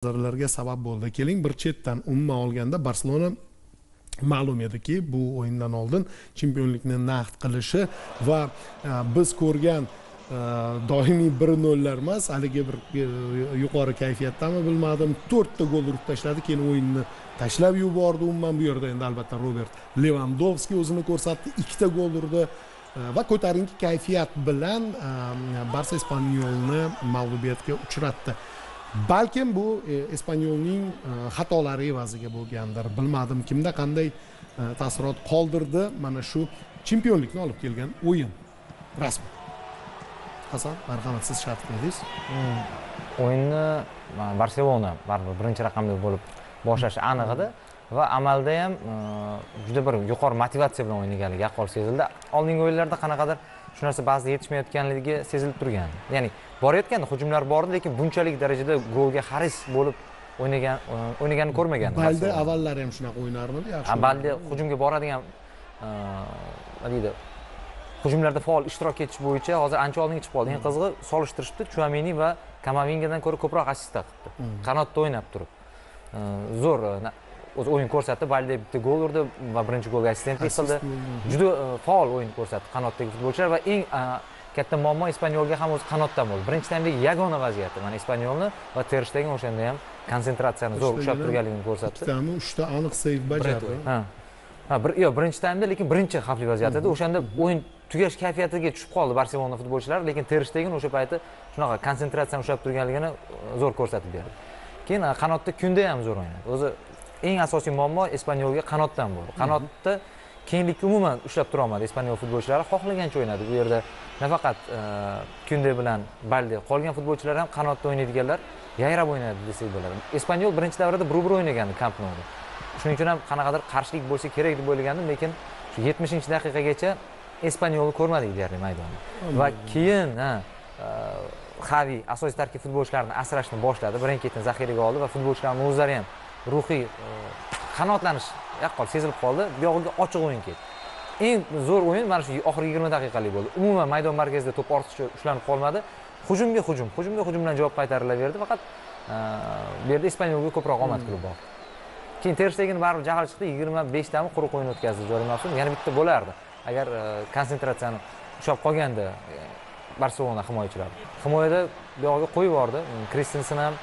munozaralarga sabab bo'ldi. Keling bir chetdan umuman olganda barselona ma'lum ediki bu o'yindan oldin chempionlikni naqd qilishi va e, biz ko'rgan e, doimiy bir nollar emas haligi bir e, yuqori kayfiyatdami bilmadim. To'rtta gol urib tashladi keyin o'yinni tashlab yubordi umuman. Bu yerda endi albatta robert levandovskiy o'zini ko'rsatdi ikkita gol urdi va ko'tarinki kayfiyat bilan barsa espanyolni mag'lubiyatga uchratdi. Balkim bu e, espanyolning e, xatolari evaziga bo'lgandir. Bilmadim kimda qanday e, taassurot qoldirdi mana shu chempionlikni olib kelgan o'yin rasman hasan marhamat siz sharh qildingiz hmm. o'yinni barselona baribir birinchi raqamli bo'lib boshlashi aniq edi va amalda ham e, juda bir yuqori motivatsiya bilan o'ynaganligi yaqqol sezildi. Oldingi o'yinlarda qanaqadir shu narsa ba'zida yetishmayotganligi sezilib turgandi ya'ni borayotgandi hujumlar bor edi lekin bunchalik darajada golga haris bo'lib o'ynagan o'ynaganini ko'rmagandim balda avvallari ham shunaqa o'ynarmidi? Yaxshi balda hujumga boradigan nima deydi hujumlarda faol ishtirok etish bo'yicha hozir ancha oldinga chiqib qoldi. Eng qizig'i solishtirishibdi chuamini va kamavingadan ko'ra ko'proq assistlar qilibdi hmm. qanotda o'ynab turib. Zo'r o'zi o'yin ko'rsatdi. Balde bitta gol urdi va birinchi golga assistentlik qildi. Juda e, faol o'yin ko'rsatdi qanotdagi futbolchilar va eng e, katta muammo ispanyolga ham o'zi qanotdan bo'ldi. Birinchi taymdagi yagona vaziyati mana ispanyolni va tershtegen o'shanda ham konsentratsiyani zo'r ushlab turganligini ko'rsatdi. ikkitami uchta aniq seyv bajardi. Ha. Ha bir yo'q birinchi taymda lekin birinchi xavfli vaziyat edi o'shanda o'yin tugash kayfiyatiga tushib qoldi barselona futbolchilari lekin tershtegen o'sha payti shunaqa konsentratsiyani ushlab turganligini e, zo'r ko'rsatib berdi. Keyin qanotda kunde ham zo'r o'ynadi. O'zi eng asosiy muammo espanyolga qanotdan bo'ldi. Qanotda kenglikka umuman ushlab turolmadi espanyol futbolchilari. Xohlagancha o'ynadi. Bu yerda nafaqat e, kunde bilan balde qolgan futbolchilar ham qanotda o'ynaydiganlar yayrab o'ynadi desak bo'ladi espanyol birinchi davrada bir bir o'ynagandi kamp nouda shuning uchun ham qanaqadir qarshilik bo'lsa kerak deb o'ylagandim lekin shu yetmishinchi daqiqagacha espanyolni ko'rmadik deyarli maydonda. Va keyin xavi e, asosiy tarkib futbolchilarini asrashni boshladi. Birin ketin zaxiraga oldi va futbolchilarni o'zlari ham ruhiy e, qanotlanish yaqqol sezilib qoldi. Buyog'iga ochiq o'yin ketdi. Eng zo'r o'yin mana shu oxirgi yigirma daqiqalik bo'ldi. Umuman maydon markazida to'p ortiqcha ushlanib qolmadi. Hujumga hujum hujumga hujum bilan javob qaytarilaverdi. Faqat e, bu yerda ispaniyaga ko'proq omad kulib bordi. Keyin tershtegen baribir jahli chiqdi. Yigirma beshtami quruq o'yin o'tkazdi joriy mavsum yana bitta bo'lardi. Agar e, konsentratsiyani ushlab qolganda barselona himoyachilari. Himoyada buyog'iga qo'yib yubordi. Kristensen ham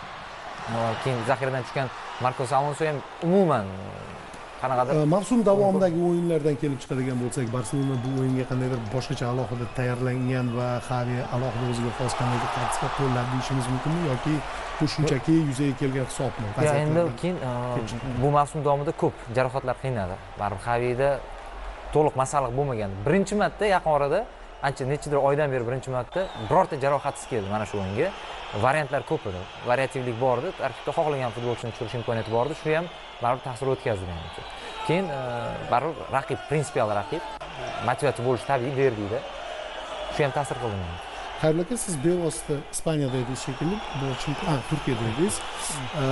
keyin zaxiradan tushgan markos alonso ham umuman qanaqadir mavsum davomidagi o'yinlardan kelib chiqadigan bo'lsak barselona bu o'yinga qandaydir boshqacha alohida tayyorlangan va xavi alohida o'ziga xos qandaydir taktika qo'lladi deyishimiz mumkinmi yoki bu shunchaki yuzaga kelgan hisobmi yo'q endi keyin bu mavsum davomida ko'p jarohatlar qiynadi. Baribir xavida to'liq masalliq bo'lmagan. Birinchi marta yaqin orada ancha nechadir oydan beri birinchi marta birorta jarohatsiz keldi mana shu o'yinga. Variantlar ko'p edi. Variativlik bor edi tarkibda xohlagan futbolchini tushirish imkoniyati bor edi shu ham baribir ta'sir o'tkazdi menimcha keyin e, baribir raqib prinsipial raqib. Motivatsiya bo'lishi tabiiy derbida shu ham ta'sir qildi menga xayrullo aka siz bevosita ispaniyada edingiz shekilli turkiyada edingiz. E,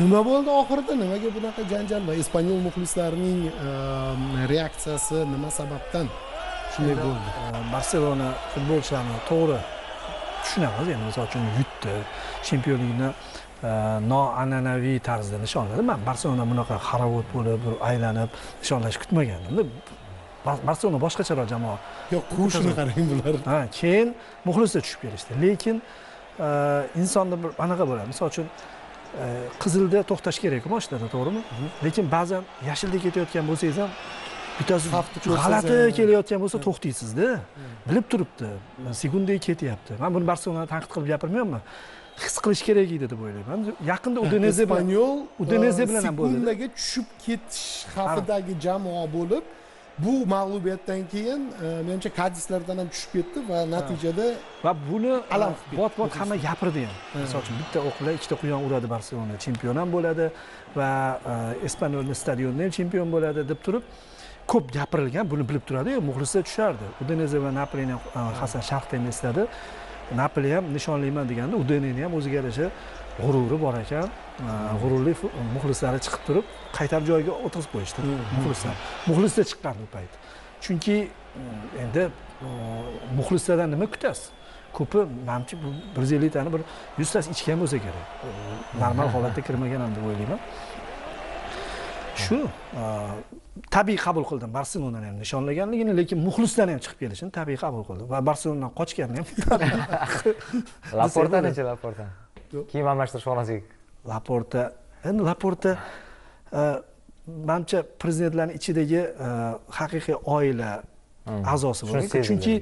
nima bo'ldi oxirida? Nimaga bunaqa janjal va ispanyol muxlislarining e, reaksiyasi nima sababdan? Shunday bo'ldi. Barselona futbolchilarini to'g'ri tushunamiz. Endi misol uchun yutdi chempionlikni e, noan'anaviy tarzda nishonladi. Man barselona bunaqa xorovod bo'lib bir aylanib nishonlash kutmagandimda barselona boshqacharoq jamoa. Yo'q quvishini qarang bular. Ha keyin muxlislar tushib kelishdi. Lekin e, insonda bir anaqa bo'ladi. Misol uchun e, qizilda to'xtash kerakku moshinada to'g'rimi? Lekin ba'zan yashilda ketayotgan bo'lsangiz ham bittasi g'alati kelayotgan bo'lsa to'xtaysizda. Bilib turibdi. Sekundai ketyapti. Man buni barselonani tanqid qilib gapirmayapman. His qilish kerak edi deb o'ylayman. Yaqinda udineze bilan udineze bilan ham bo'ldi. sekundaga tushib ketish xavfidagi jamoa bo'lib bu mag'lubiyatdan keyin e, menimcha kadislardan ham tushib ketdi va natijada va buni alam bot bot hamma gapirdi ham. Misol uchun bitta o'q bilan ikkita quyon uradi barselona chempion ham bo'ladi va e, espanyolni stadionida ham chempion bo'ladi deb turib ko'p gapirilgan buni bilib turadiyu muxlislar tushardi. Udineze va napolini ham hasan sharhda ham esladi. Napoli ham nishonlayman deganda udineni ham o'ziga yarasha g'ururi bor ekan. G'ururli muxlislari chiqib turib qaytarib joyiga o'tkazib qo'yishdi muxlislar. Muxlislar chiqqan bu payt. Chunki endi muxlislardan nima kutasiz? Ko'pi manimcha bu bir yuz elliktani bir yuztasi ichgan bo'lsa kerak. Normal holatda kirmagan ham deb o'ylayman. Shu tabiiy qabul qildim. Barselonani ham nishonlaganligini lekin muxlisdan ham chiqib kelishini tabiiy qabul qildim va barselonadan qochganini ham laporta necha laporta? Kiyim almashtirish xonasiga laporta endi laporta manimcha prezidentlarni ichidagi haqiqiy oila a'zosi bo'lgan chunki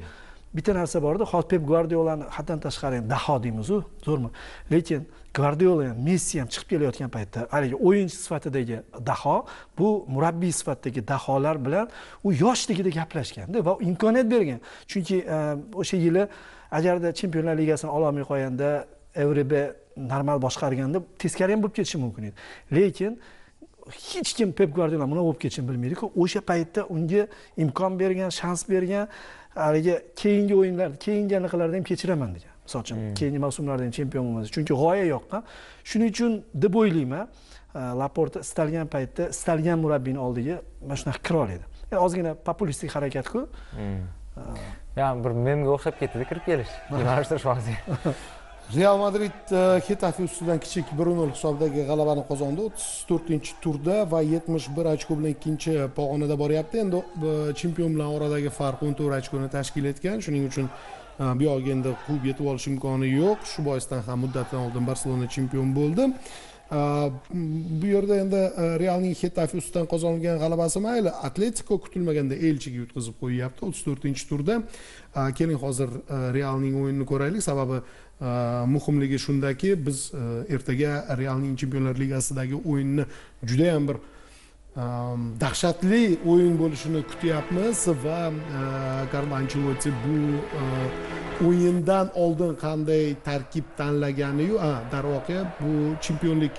bitta narsa borda hozir pep gvardiolani haddan tashqari daho deymizu zo'rmi? Lekin gvardiola ham messi ham chiqib kelayotgan paytda haligi o'yinchi sifatidagi daho bu murabbiy sifatidagi daholar bilan u yoshligida gaplashganda va imkoniyat bergan. Chunki e, o'sha yili agarda chempionlar ligasini ololmay qolganda evrb normal boshqarganda teskari ham bo'lib ketishi mumkin edi. Lekin hech kim pep gvardiola nima bo'lib ketishini bilmaydiku. O'sha paytda unga imkon bergan shans bergan haligi keyingi o'yinlarda keyingi anaqalarda ham kechiraman degan. Misol uchun hmm. keyingi mavsumlarda ham chempion bo'lmasa chunki g'oya yoqqan shuning uchun deb o'ylayman laporta istalgan paytda istalgan murabbiyni oldiga mana shunaqa kira oladi ozgina populistik harakatku hmm. bir memga o'xshab ketdida kirib kelish almashtirish real madrid xetafe ustidan kichik bir nol hisobdagi g'alabani qozondi o'ttiz to'rtinchi turda va yetmish bir ochko bilan ikkinchi pog'onada boryapti. Endi chempion bilan oradagi farq o'n to'rt ochkoni tashkil etgan. Shuning uchun bu yoqqa endi quvib yetib olish imkoni yo'q. Shu boisdan ham muddatidan oldin barselona chempion bo'ldi bu yerda endi e, realning xetafe ustidan qozonilgan g'alabasi mayli. Atletiko kutilmaganda elchiga yutqazib qo'yyapti. O'ttiz to'rtinchi turda. Keling hozir e, realning o'yinini ko'raylik. Sababi e, muhimligi shundaki biz ertaga realning chempionlar ligasidagi o'yinni judayam bir dahshatli o'yin bo'lishini kutyapmiz va karlo anchelotti bu o'yindan oldin qanday tarkib tanlaganiyu darvoqe bu chempionlik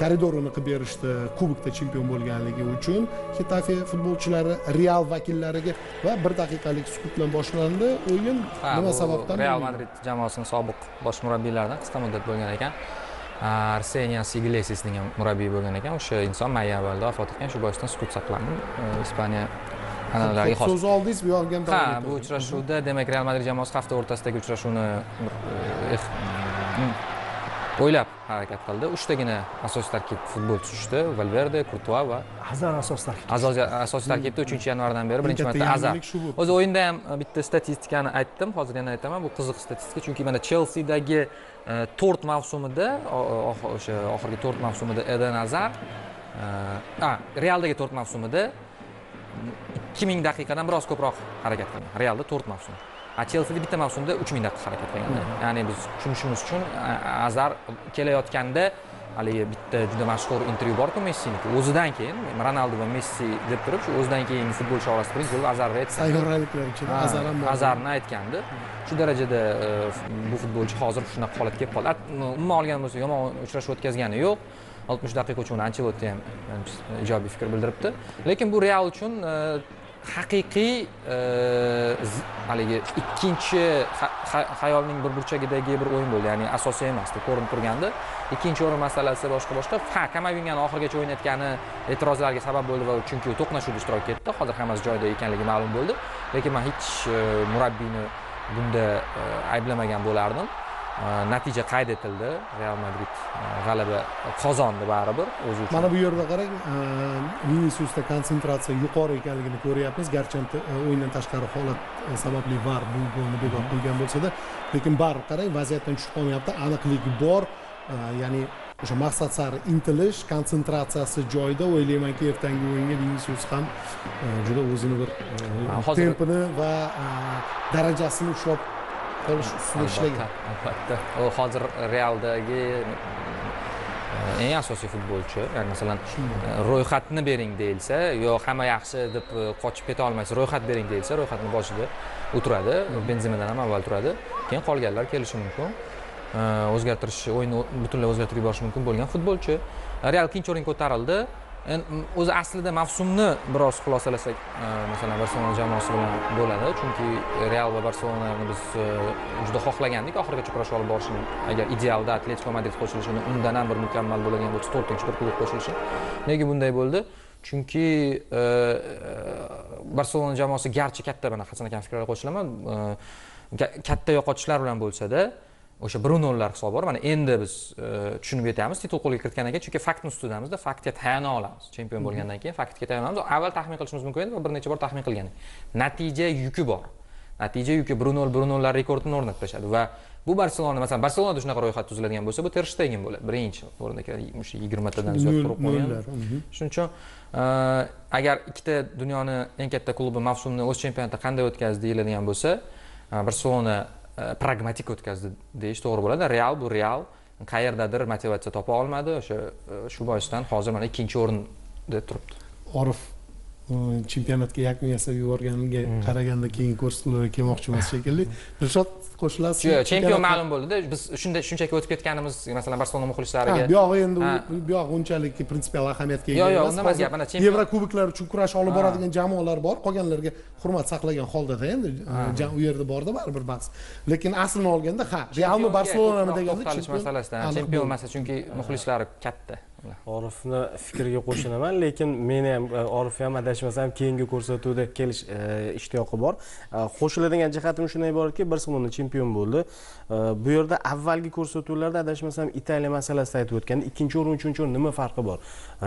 koridorini qilib berishdi kubokda chempion bo'lganligi uchun xetafe futbolchilari real vakillariga va bir daqiqalik sukut bilan boshlandi o'yin nima sababdan real madrid jamoasining sobiq bosh murabbiylaridan qisqa muddat bo'lgan ekan arsenias iglesias degan murabbiy bo'lgan ekan o'sha inson may avvalda vafot etgan shu boisdan sukut saqlandi ispaniya an'analariga xos so'z oldingiz bu yoqqa ham ha bu uchrashuvda demak real madrid jamoasi hafta o'rtasidagi uchrashuvni o'ylab harakat qildi. Uchtagina asosiy tarkib futbolchi tushdi. Valverde kurtua va azar asosiy tarkib asosiy tarkibda uchinchi yanvardan beri birinchi marta azar. o'zi o'yinda ham bitta statistikani aytdim. Hozir yana aytaman bu qiziq statistika chunki mana chelsidagi e, to'rt mavsumida o'sha oxirgi to'rt mavsumida eden azar e, realdagi to'rt mavsumida ikki ming daqiqadan biroz ko'proq harakat qilgan realda to'rt mavsum a chelsida bitta mavsumda uch ming daqiqa harakat qilgan ya'ni biz tushunishimiz uchun azar kelayotganda haligi bitta juda mashhur intervyu borku messiniki o'zidan keyin ronaldu va messi deb turib shu o'zidan keyingi futbolchi orasida birinchi bo'lib azarni aytgan sayyoraliklar ichida azar ham azarni aytgandi. Shu darajada e, bu futbolchi hozir shunaqa holatga kelib qoldi. Umuman olgan bo'lsak yomon uchrashuv o'tkazgani yo'q. Oltmish daqiqa uchun anchelotti ham ijobiy fikr bildiribdi. Lekin bu real uchun e, haqiqiy e, haligi ikkinchi xayolning bir burchagidagi bir o'yin bo'ldi. Ya'ni asosiy emasdi ko'rinib turgandi. Ikkinchi o'rin masalasi boshqa boshqa. Ha kamavingani oxirigacha o'ynatgani e'tirozlarga sabab bo'ldi va chunki u to'qnashuvda ishtirok etdi. Hozir hammasi joyida ekanligi ma'lum bo'ldi. Lekin man hech e, murabbiyni bunda e, ayblamagan bo'lardim. Natija qayd etildi. Real madrid g'alaba qozondi baribir. O'zi uchun. Mana bu yerda qarang vinisiusda konsentratsiya yuqori ekanligini ko'ryapmiz. Garchi o'yindan tashqari holat sababli var bu golni bekor qilgan bo'lsada lekin baribir qarang vaziyatdan tushib qolmayapti. Aniqlik bor. Ya'ni o'sha maqsad sari intilish konsentratsiyasi joyida o'ylaymanki ertangi o'yinga vinisius ham juda o'zini bir tempini va darajasini ushlab qolish ustida ishlagan. albatta. U hozir realdagi e, eng asosiy futbolchi. Ya'ni masalan e, ro'yxatni bering deyilsa yo hamma yaxshi deb e, qochib keta olmaysiz ro'yxat bering deyilsa ro'yxatni boshida u turadi benzemadan ham avval turadi. Keyin qolganlar kelishi mumkin. O'zgartirish o'yinni butunlay o'zgartirib yuborishi mumkin bo'lgan futbolchi. Real ikkinchi o'ringa ko'tarildi o'zi aslida mavsumni biroz xulosalasak e, masalan barselona jamoasi bilan bo'ladi. Chunki real va barselonani biz e, juda xohlagandik. Oxirigacha kurashib olib borishni agar idealda atletiko madrid qo'shilishini undan ham bir mukammal bo'ladigan bo'lsa to'rtinchi bir klub qo'shilishi nega bunday bo'ldi? Chunki e, barselona jamoasi garchi katta mana hasan akani fikriga qo'shilaman katta yo'qotishlar bilan bo'lsada o'sha bir nollar hisobi bor mana endi biz e, tushunib yetyapmiz titul qo'lga kiritgandan keyin chunki faktni ustidamizda faktga tayana olamiz chempion bo'lgandan keyin faktga tayana olamiz avval taxmin qilishimiz mumkin edi va bir necha bor taxmin qilgan edik. natija yuki bor natija yuki bir nol bir nollar rekordini o'rnatib tashladi va bu barselona masalan barselonada shunaqa ro'yxat tuziladigan bo'lsa bu ter shtegen bo'ladi birinchi o'rinda keladi o'sha yigirmatadan ziyod turib qolgan nollar, mhm. shuning uchun e, agar ikkita dunyoni eng katta klubi mavsumni o'z chempionatida qanday o'tkazdi deyiladigan bo'lsa e, barselona pragmatik o'tkazdi deyish to'g'ri bo'ladi real bu real qayerdadir motivatsiya topa olmadi o'sha shu boisdan hozir mana ikkinchi o'rinda turibdi orif chempionatga yakun yasab yuborganiga qaraganda keyin ko'rsatuvlarga kelmoqchi emas shekilli. Dilshod qo'shilasiz Shu chempion ma'lum bo'ldida biz shunda shunchaki o'tib ketganimiz masalan barselona muxlislariga bu yog'i endi bu yog'i unchalik prinsipial ahamiyatga Yo'q, ega yo'q, emas. undan emas gap. Mana chempion- yevrokuboklar uchun kurash olib boradigan jamoalar bor. Qolganlarga hurmat saqlagan holdada endi ja- u yerda borda baribir bahs. Lekin aslini olganda ha realmi barselonami deganda masalasida chempion emas chunki muxlislari katta orifni fikriga qo'shilaman lekin meni ham e, orif ham adashmasam keyingi ko'rsatuvda kelish e, ishtiyoqi bor. E, qo'shiladigan jihatim shundan iboratki barselona chempion bo'ldi. Bu yerda avvalgi ko'rsatuvlarda adashmasam italiya masalasida aytib o'tgan ikkinchi o'rin uchinchi o'rin nima farqi bor?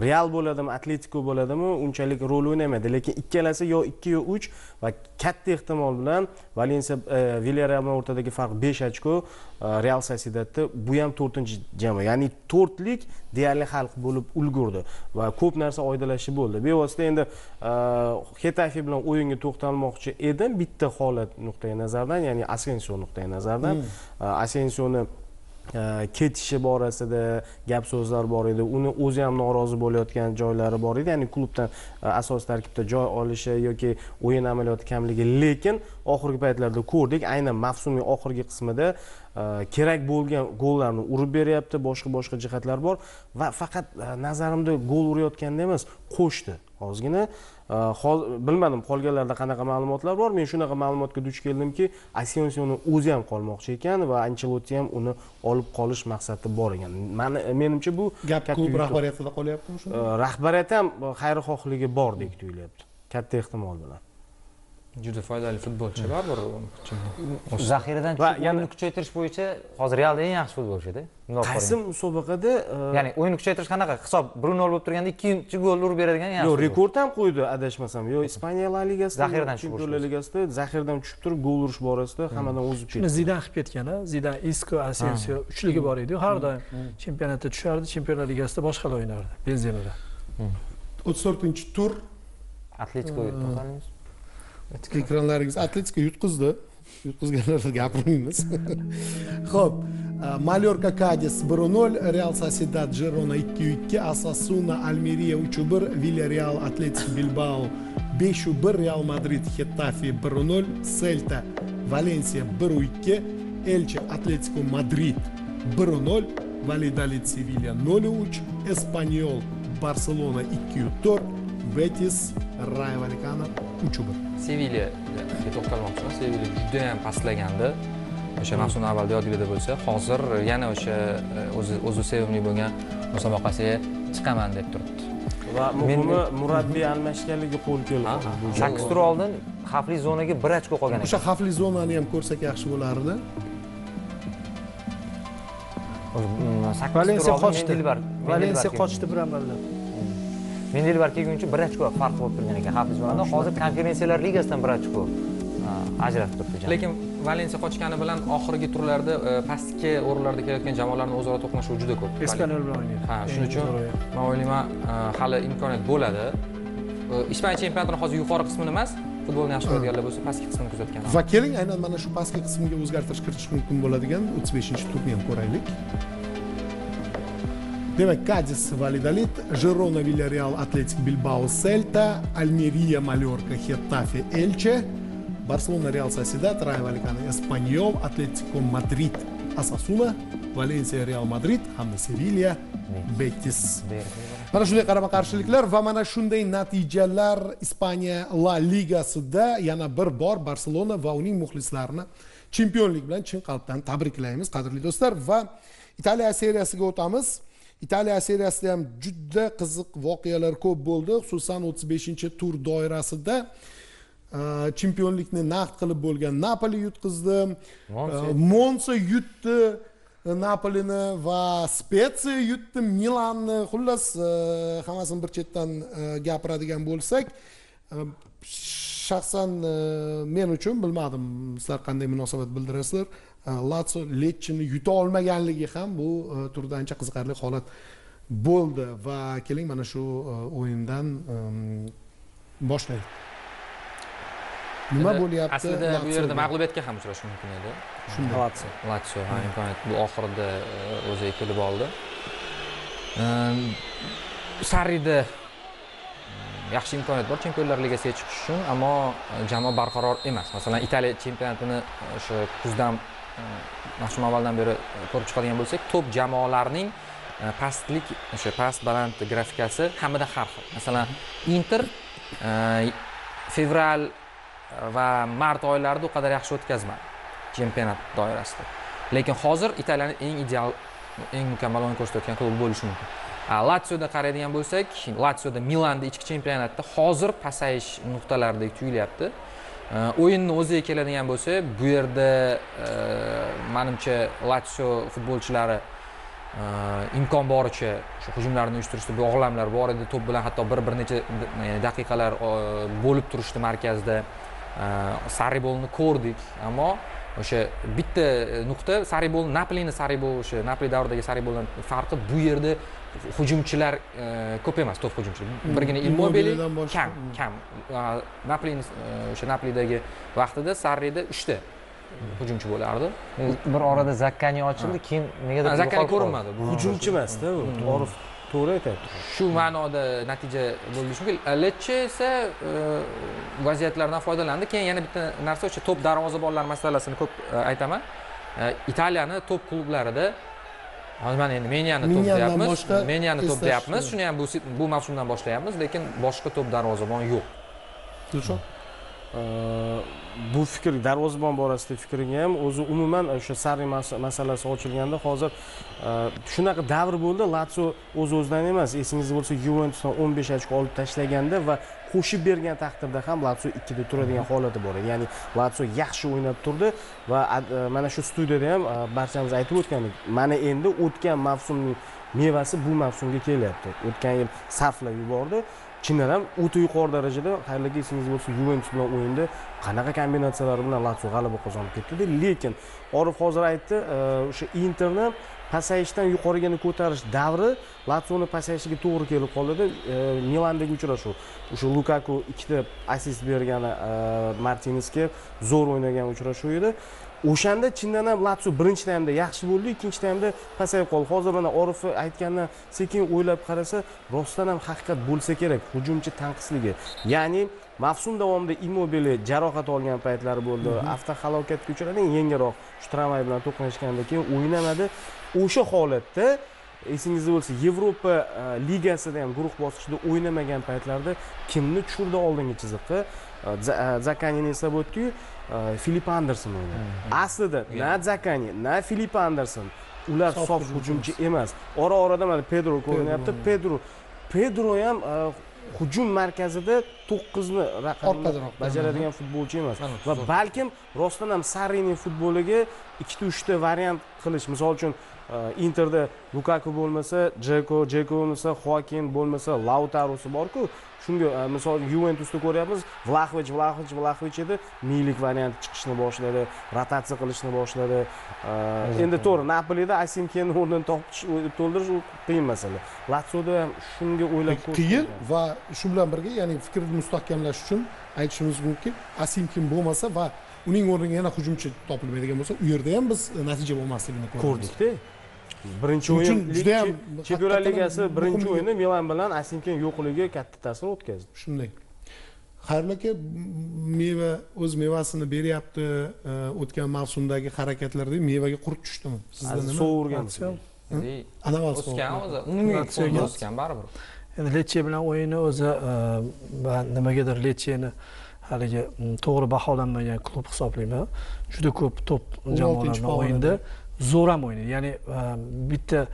Real bo'ladimi atletiko bo'ladimi unchalik rol o'ynamaydi lekin ikkalasi yo ikki yo uch va katta ehtimol bilan valensiya e, bilan o'rtadagi farq besh ochko real sosedadda bu ham to'rtinchi jamoa. Ya'ni to'rtlik deyarli hal bo'lib ulgurdi va ko'p narsa oydinlashib bo'ldi. Bevosita endi e, xetafe bilan o'yinga to'xtalmoqchi edim. Bitta holat nuqtai nazaridan ya'ni asensio nuqtai nazaridan E, asensioni e, ketishi borasida gap so'zlar bor edi. Uni o'zi ham norozi bo'layotgan joylari bor edi. Ya'ni klubdan asosiy tarkibda joy olishi yoki o'yin amaliyoti kamligi. Lekin oxirgi paytlarda ko'rdik aynan mavsumning oxirgi qismida kerak bo'lgan gollarni urib beryapti boshqa boshqa jihatlar bor va faqat e, nazarimda gol urayotganda emas qo'shdi ozgina. E, bilmadim qolganlarda qanaqa ma'lumotlar bor. Men shunaqa ma'lumotga duch keldimki asensioni o'zi ham qolmoqchi ekan va anchelotti ham uni olib qolish maqsadi bor ekan. Mani menimcha bu gap klub rahbariyatida qolyaptimi E, rahbariyat ham xayrixohligi bordek tuyulyapti katta ehtimol bilan juda foydali futbolchi baribir zaxiradan Va tushib yana- o'yinni kuchaytirish bo'yicha hozir realda eng yaxshi futbolchida qaysi musobaqada e, ya'ni o'yinni kuchaytirish qanaqa? Hisob bir nol bo'lib turganda ikkinchi gol urib beradigan yo'q futbolchi. rekord ham qo'ydi adashmasam. Yo ispaniya la ligasida Zaxiradan tushib chempionlar ligasida zaxiradan tushib turib gol urish borasida hammadan o'zib shuni ketdi zidan qilib ketgan zidan isko asensio uchligi bor edi. Har doim chempionatda tushardi chempionlar ligasida boshqalar o'ynardi benzemada. O'ttiz to'rtinchi tur. Atletiko ekranlaringiz atletika yutqizdi. Yutqizganlarda gapirmaymiz. Ho'p e, malyorka kadis bir nol real sosedad jerona ikki ikki asasuna almeriya uch bir villareal atletik bilbao besh bir real madrid xetafe bir nol selta valensiya bir ikki elchi atletico madrid bir nol validalid sevilya nol uch espanyol barselona ikki to'rt betis rayo valikano uch bir. Sevilyaga to'xtalmoqchiman sevilya judayam pastlagandi o'sha mavsumni avvalda yodingizda bo'lsa hozir yana o'sha e, o'zi o'zi sevimli bo'lgan musobaqasiga chiqaman deb turibdi. Va muhimi murabbiy almashganligi qo'l keldi. Sakkiz tur oldin xavfli zonaga bir ochko qolgan o'sha xavfli zonani ham ko'rsak yaxshi bo'lardi. Mm, valensiya qochdi. valensiya qochdi bir amallab mendilbar kelguncha bir ochko farq bo'lib turgan ekan xavfli zonada hozir konferensiyalar ligasidan bir ochko ajratib turibdi lekin valensiya qochgani bilan oxirgi turlarda e, pastki o'rinlarda kelayotgan jamoalarni o'zaro to'qnashuvi juda ko'p espanol bilan o'ynaydi. Ha shuning uchun man o'ylayman e, hali imkoniyat bo'ladi. E, ispaniya chempionatini hozir yuqori qismini emas futbolni yaxshi ko'radiganlar bo'lsa pastki qismini kuzatgan. Va keling aynan mana shu pastki qismga o'zgartirish kiritish mumkin bo'ladigan o'ttiz beshinchi turni ham ko'raylik demak kadis validolid jerona villareal atletik bilbao selta almeriya malyorka xetafe elche barselona real sosedad rayo valikano espanyol atletico madrid asasuna valensiya real madrid hamda sevilya betis mana shunday qarama qarshiliklar va mana shunday natijalar ispaniya la ligasida yana bir bor barselona va uning muxlislarini chempionlik bilan chin qalbdan tabriklaymiz qadrli do'stlar va italiya seriyasiga o'tamiz italiya seriyasida ham juda qiziq voqealar ko'p bo'ldi. Xususan o'ttiz beshinchi tur doirasida chempionlikni naqd qilib bo'lgan napoli yutqizdi. E, monsa yutdi. E, napolini va spetsiya yutdi milanni. Xullas e, hammasini bir chetdan e, gapiradigan bo'lsak e, shaxsan e, men uchun bilmadim sizlar qanday munosabat bildirasizlar E, latso lechini yuta olmaganligi ham bu e, turda ancha qiziqarli holat bo'ldi va keling mana shu e, o'yindan em, boshlaylik. Nima bo'lyapti? aslida bu yerda mag'lubiyatga ham uchrashi mumkin edi. Shunday. Lazio. latsio ha imkoniyat. Bu oxirida e, o'ziga kelib oldi. Ehm, sarrida mm, yaxshi imkoniyat bor chempionlar ligasiga chiqish uchun ammo e, jamoa barqaror emas. Masalan italiya chempionatini o'sha kuzdan e, mavsum avvaldan beri e, ko'rib chiqadigan bo'lsak top jamoalarning e, pastlik o'sha past baland grafikasi hammadan har xil. Masalan inter e, fevral va mart oylarida u qadar yaxshi o'tkazmadi chempionat doirasida. Lekin hozir italiyani eng ideal eng mukammal o'yin ko'rsatayotgan klub bo'lishi mumkin. A, latsioda qaraydigan bo'lsak latsioda milanda ichki chempionatda hozir pasayish nuqtalaridek tuyulyapti. Э, o'yinni o'ziga keladigan bo'lsak bu yerda э, manimcha latsio futbolchilari э, imkon boricha shu hujumlarni uyushtirishda bog'lamlar bor edi. To'p bilan hatto bir bir necha ya'ni daqiqalar bo'lib turishdi markazda. Sarribolni ko'rdik ammo o'sha bitta e, nuqta sarribol naplini saribol o'sha napli davridagi sarriboldan farqi bu yerda hujumchilar e, ko'p emas top hujumchilar. Birgina immobili kam kam. A, naplini e, o'sha naplidagi vaqtida sarrida uchta hujumchi bo'lardi. Bir orada zakkani ochildi keyin negadir zakkani ko'rinmadi. Hujumchi emasda u orif to'g'ri aytyapti shu ma'noda natija bo'lishi mumkin. Leche esa e, vaziyatlardan foydalandi. Keyin yana bitta narsa o'sha to'p darvozabonlar masalasini ko'p aytaman. Italiyani top klublarida hozir mana endi meniyani top Minyandan deyapmiz. boshqa meniyani top eslash deyapmiz. kerak. shuni ham bu bu mavsumdan boshlayapmiz lekin boshqa top darvozabon yo'q. Dilshod bu fikr darvozabon borasida fikringa ham o'zi umuman o'sha sarri masalasi ochilganda hozir e, shunaqa davr bo'ldi latsio o'z o'zidan emas esingizda bo'lsa yuventusdan o'n besh ochko olib tashlaganda va qo'shib bergan taqdirda ham latsio ikkida turadigan holati bor. Edi ya'ni latsio yaxshi o'ynab turdi va e, mana shu studiyada ham e, barchamiz aytib o'tgandik mana endi o'tgan mavsumning mevasi bu mavsumga kelyapti. O'tgan yil sarflab yubordi. Chindan ham o'ta yuqori darajada qayerlarga esingizda bo'lsa yuventus bilan o'yinda qanaqa kombinatsiyalar bilan latsio g'alaba qozonib ketdi lekin orif hozir aytdi e, o'sha interni pasayishdan yuqorigini ko'tarish davri latsioni pasayishiga to'g'ri kelib qoldida e, milandagi uchrashuv o'sha lukaku ikkita assist bergani e, martinesga zo'r o'ynagan uchrashuv edi. O'shanda chindan ham latso birinchi taymda yaxshi bo'ldi ikkinchi taymda pasayib qoldi. Hozir mana orif aytgandan sekin o'ylab qarasa rostdan ham haqiqat bo'lsa kerak hujumchi tanqisligi. Ya'ni mavsum davomida immobili jarohat olgan paytlari bo'ldi. Avtohalokatga uchradi yengilroq shu tramvay bilan to'qnashgandan keyin o'ynamadi. O'sha holatda esingizda bo'lsa yevropa e, ligasida ham guruh bosqichida o'ynamagan paytlarda kimni tushirdi oldingi chiziqqa E, e, zakanini eslab o'tdiku e, filip anderson o'ynadi aslida na zakani na filip anderson ular Sof hujumchi emas. Ora orada mana pedro ko'rinyapti pedro pedro ham hujum markazida to'qqizni Orqadaroq. bajaradigan futbolchi emas. Va balkim rostdan ham sarrining futboliga ikkita uchta variant qilish. Misol uchun interda lukaku bo'lmasa jeko jeko bo'lmasa xoakin bo'lmasa lautarosi borku shunga misol yuventusda ko'ryapmiz vlaxvich vlaxvich vlaxvich edi milik varianti chiqishni boshladi rotatsiya qilishni boshladi endi to'g'ri napolida asimkeni o'rnini topish to'ldirish u qiyin masala latsioda ham shunga o'ylab qiyin va shu bilan birga ya'ni fikrni mustahkamlash uchun aytishimiz mumkin asimkin bo'lmasa va uning o'rniga yana hujumchi topilmaydigan bo'lsa u yerda ham biz natija bo'lmasligini ko'rdik ko'rdikda birinchi o'yin judayam Lig- chempionlar ligasi birinchi o'yini milan bilan asimken yo'qligi katta ta'sir o'tkazdi. Shunday. Xayrli aka meva o'z mevasini beryapti e, o'tgan mavsumdagi harakatlarda mevaga qurut tushdimi? Sizda nima? sovurgan. Latsio. И anaval o'sgan o'zi. Umumiy o'sgan baribir. Endi leche bilan o'yini o'zi e, nimagadir lecheni haligi to'g'ri baholanmagan klub hisoblayman juda ko'p to'p 16 jamoalar bilan o'yinda zo'r ham o'ynaydi. Ya'ni e, bitta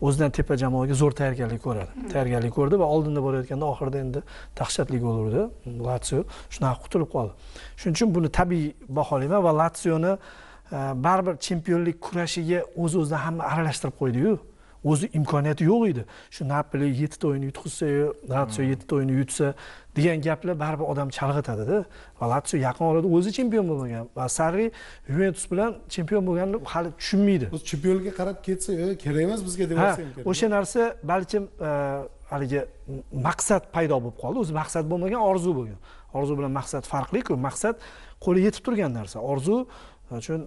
o'zidan tepa jamoaga zo'r tayyorgarlik ko'radi. Tayyorgarlik ko'rdi va oldinda borayotganda oxirida endi dahshatli gol urdi. Latsio shunaqa qutulib qoldi. Shuning uchun buni tabiiy baholayman va latsioni e, baribir chempionlik kurashiga o'z o'zidan hamma aralashtirib qo'ydiyu o'zi imkoniyati yo'q edi. Shu napoli yettita o'yin yutqizsayu latsio yettita o'yinni yutsa degan gaplar baribir odam chalg'itadida va latsio yaqin orada o'zi chempion bo'lmagan va sarri yuventus bilan chempion bo'lganini hali tushunmaydi. Biz chempionlikka qarab ketsa "E, kerak emas bizga deb o'sha narsa balkim e, haligi maqsad paydo bo'lib qoldi. O'zi maqsad bo'lmagan orzu bo'lgan. Orzu bilan maqsad farqliku maqsad qo'li yetib turgan narsa. Orzu uchun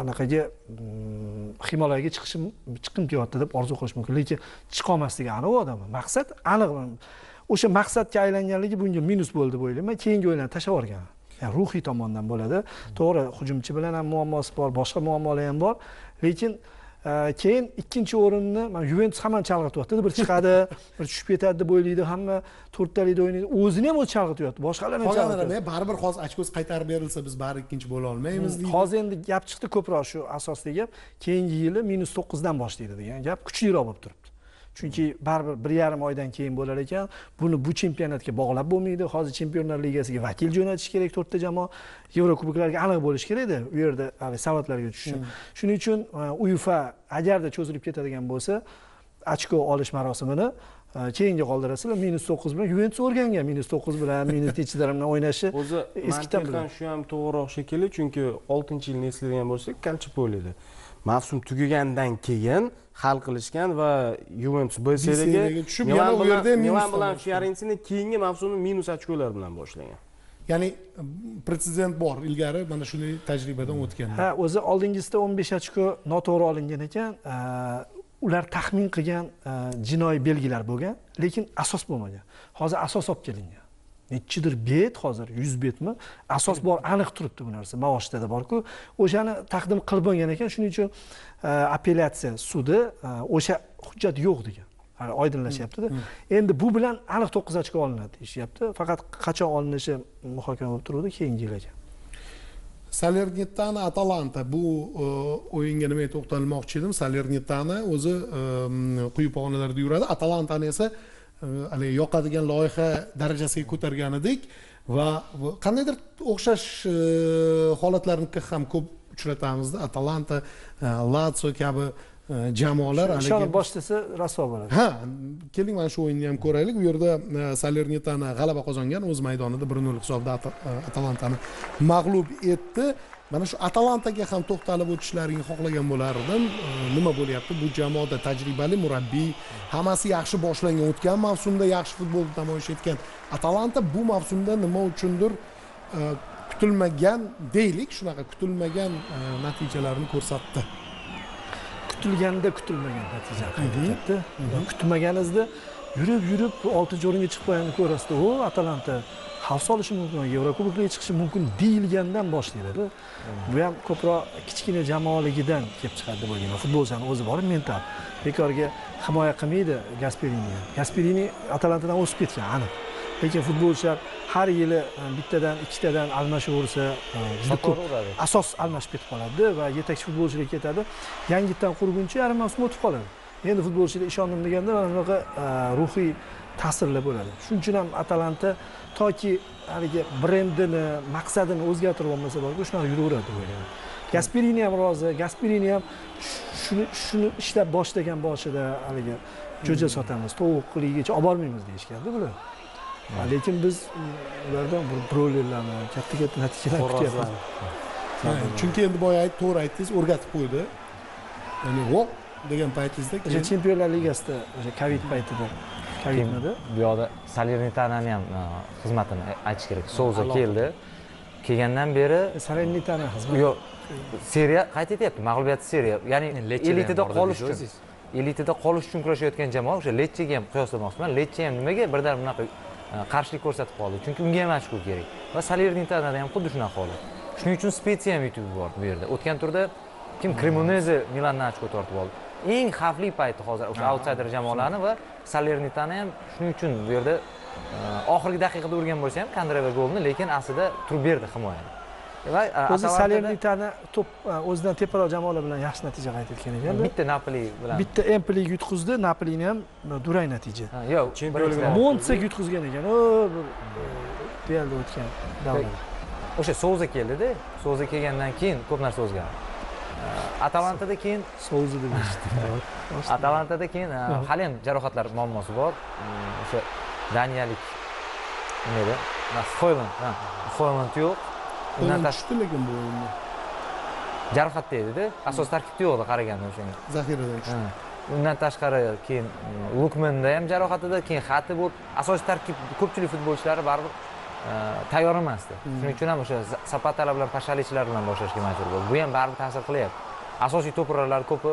anaqaga mm, himolayaga chiqishim chiqqim kelyapti deb orzu qilish mumkin. Lekin chiqolmasligi aniq u odamni. Maqsad aniq. O'sha maqsadga aylanganligi bunga minus bo'ldi deb o'ylayman. Keyingi o'yinlarni tashlab yuborgan. Ya'ni ruhiy tomondan bo'ladi. To'g'ri hujumchi bilan ham muammosi bor boshqa muammolar ham bor. Lekin keyin ikkinchi o'rinni mana yuventus hammani chalg'ityaptida bir chiqadi bir tushib ketadi deb o'ylaydi hamma to'rttalikda o'ynaydi. O'zini ham o'zi chalg'ityapti boshqalarni ham chalg'ityapti. "E, baribir hozir ochko'z qaytarib berilsa biz baribir ikkinchi bo'la olmaymiz deydi. Hozir endi gap chiqdi ko'proq shu asosli gap. Keyingi yili minus to'qqizdan boshlaydi degan gap kuchliroq bo'lib turibdi chunki baribir bir yarim oydan keyin bo'lar ekan. Buni bu chempionatga bog'lab bo'lmaydi. Hozir chempionlar ligasiga vakil jo'natish kerak to'rtta jamoa. Yevrokuboklarga aniq bo'lishi kerakda u yerda savatlarga tushishi shuning uchun e, uefa agarda cho'zilib ketadigan bo'lsa ochko olish marosimini e, keyinga qoldirasizlar minus to'qqiz bilan yuventus o'rgangan. Minus to'qqiz bilan minus nechilar bilan o'ynashni o'zi eskidan bilan. shu ham to'g'riroq shekilli chunki oltinchi yilni eslaydigan bo'lsak kalchipolida mavsum tugagandan keyin hal qilishgan va yuventus b seriyaga tushib, yana u yerda milan bilan fiorentina keyingi mavsumni minus ochkolar bilan boshlagan. Ya'ni pretsedent bor ilgari mana shunday tajribadan o'tgan ha o'zi oldingisida o'n besh ochko noto'g'ri olingan ekan. Ular taxmin qilgan jinoiy belgilar bo'lgan lekin asos bo'lmagan. Hozir asos olib kelingan nechidir bet hozir? Yuz betmi? Asos bor aniq turibdi bu narsa. Maoshitada borku. O'shani taqdim qilib bo'lgan ekan. Shuning uchun e, apellyatsiya sudi e, o'sha hujjat yo'q degan. Hali oydinlashyaptida. Endi bu bilan aniq to'qqiz ochko olinadi deyishyapti. Faqat qachon olinishi muhokama bo'lib turuvdi keyingi yil ekan. Salernitana atalanta. Bu e, o'yinga nimaga to'xtalmoqchi edim? Salernitana o'zi quyi pog'onalarda yuradi. Atalantani esa haligi yoqadigan loyiha darajasiga ko'targan edik va qandaydir o'xshash e, holatlarni ham ko'p uchratamizda atalanta e, latso kabi jamoalar ishonib boshlasa rasvo bo'ladi. Ha keling mana shu o'yinni ham ko'raylik. Bu yerda e, salernitana g'alaba qozongan o'z maydonida bir nol hisobda e, atalantani mag'lub etdi mana shu atalantaga ham to'xtalib o'tishlaringni xohlagan bo'lardim. Nima bo'lyapti? Bu jamoada tajribali murabbiy hammasi yaxshi boshlangan o'tgan mavsumda yaxshi futbol namoyish etgan atalanta bu mavsumda nima uchundir kutilmagan deylik shunaqa kutilmagan natijalarni ko'rsatdi. Kutilganda kutilmagan natija kutmaganingizda yurib yurib oltinchi o'ringa chiqib qo'yganini ko'rasizda o atalanta xavf solishi mumkin yevrokuboklarga chiqishi mumkin deyilgandan boshlaydida bu ham ko'proq kichkina jamoaligidan kelib chiqadi deb o'ylayman futbolchini o'zi bor mental bekorga himoya qilmaydi gasperini. Gasperini atalantadan o'sib ketgan aniq. Lekin futbolchilar har yili e, bittadan ikkitadan almashaversa e, juda ko'p asos almashib ketib qoladida va yetakchi futbolchilar ketadi. Yangitdan qurguncha yarim mavsum o'tib qoladi. Endi futbolchilar ishondim deganda mana bunaqa e, ruhiy ta'sirlar bo'ladi. Shuning uchun ham atalanta toki haligi brendini maqsadini o'zgartirib olmasa borku shunaqa yuraveradi deb o'ylayman. Gasperini ham rozi gasperini ham sh- shuni shuni ishlab boshlagan boshida haligi jo'ja sotamiz tovuqligicha olib bormaymiz deyishganda bular Ha, lekin biz ulardan bir broilerlarni katta katta natijalar kutyapmiz. Chunki endi boya to'g'ri aytdingiz o'rgatib qo'ydi. Ya'ni degan paytingizda o'sha chempionlar ligasida o'sha covid paytida covidmidi bu yoqda salernitani ham e, xizmatini aytish kerak. Souza keldi. Kelgandan beri salernitani xizmati. Yo'q seriya qayd etyapti mag'lubiyatli seriya ya'ni ham elitida qolish uchun. Elitida qolish uchun kurashayotgan jamoa o'sha lechchega ham qiyoslamoqchiman. Lechche ham nimaga birdan bunaqa e, qarshilik ko'rsatib qoldi. Chunki unga ham ochko kerak. Va salernitanada ham xuddi shunaqa holat shuning uchun spetsiya ham yutib yubordi bu yerda. O'tgan turda kim? Kremoneze milandan ochko tortib oldi eng xavfli payti hozir o'sha autsayder jamoalarni va salernitani ham shuning uchun bu yerda e, oxirgi daqiqada urgan bo'lsa ham kandreva golni lekin aslida turib berdi himoyani. Va a, o'zi salernitani to'p a, o'zidan teparoq jamoalar bilan yaxshi natija qayd etgan ekan bitta napoli bilan. Bitta empliga yutqizdi napolini ham durang natija. Ha, yo'q montsaga yutqizgan ekan. Realda o'tgan davrda o'sha souza keldida souza kelgandan keyin ko'p narsa o'zgardi atalantada keyin souzi deb eshitdim atalantada keyin hali ham jarohatlar muammosi bor o'sha daniyalik nima edi foyland ha foyland yo'q undan tushdi lekin bu o'yinda jarohatda edida asosiy tarkibda yo'qdi qaraganda o'shanga zaxiradan tushdi undan tashqari keyin lukmanda ham jarohat edi keyin xati bo'lib asosiy tarkib ko'pchilik futbolchilari baribir tayyor emasdi. Shuning uchun ham o'sha sapatalar bilan pashalichlar bilan boshlashga majbur bo'ldi bu ham baribir ta'sir qilyapti. Asosiy to'purarlar ko'pi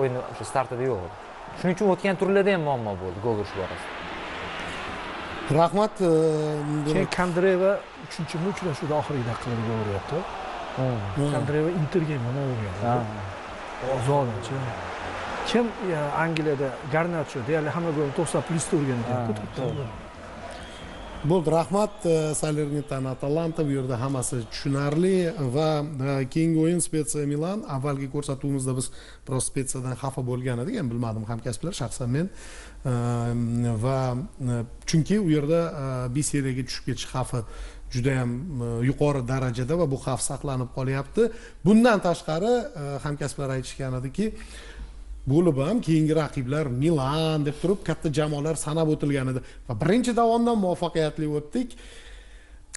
o'yinni o'sha startida yo'q edi. Shuning uchun o'tgan turlarda ham muammo bo'ldi gol urish borasida. Rahmat e, keyin kandreva uchinchimi uchrashuvda oxirgi daqiqalarga uryapti kandreva interga urgan zolinchi kim ya, angliyada garnacho deyarli hamma golni to'qson plyusda urgan ekan bo'ldi rahmat e, salernitana atalanta. Bu yerda hammasi tushunarli va e, keyingi o'yin spetsiya milan avvalgi ko'rsatuvimizda biz biroz spetsiyadan xafa bo'lgan edik. Endi bilmadim hamkasblar shaxsan men. E, va chunki u yerda b seriyaga tushib ketish xavfi judayam e, yuqori darajada va bu xavf saqlanib qolyapti. Bundan tashqari hamkasblar aytishgan ediki bo'lib ham keyingi raqiblar milan deb turib katta jamoalar sanab o'tilgan edi. Va birinchi davondan muvaffaqiyatli o'tdik.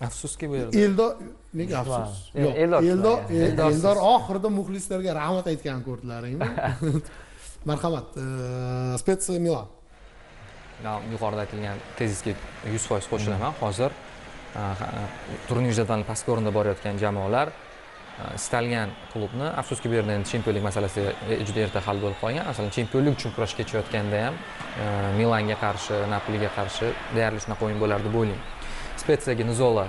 Afsuski bu yerda. Eldor nega afsus? E- yo'q Eldor eldor e- oxirida muxlislarga rahmat aytgan ko'rdlaringmi marhamat e, spetsiya milan. Yuqorida aytilgan tezisga yuz foiz qo'shilaman. Hozir a, ha- turnir jadvalini pastki o'rinda borayotgan jamoalar istalgan klubni afsuski bu yerda endi chempionlik masalasi juda erta hal bo'lib qolgan masalan chempionlik uchun kurash kechayotganda ham milanga qarshi napoliga qarshi deyarli shunaqa o'yin bo'lar deb o'ylayman spetsiyaga nizola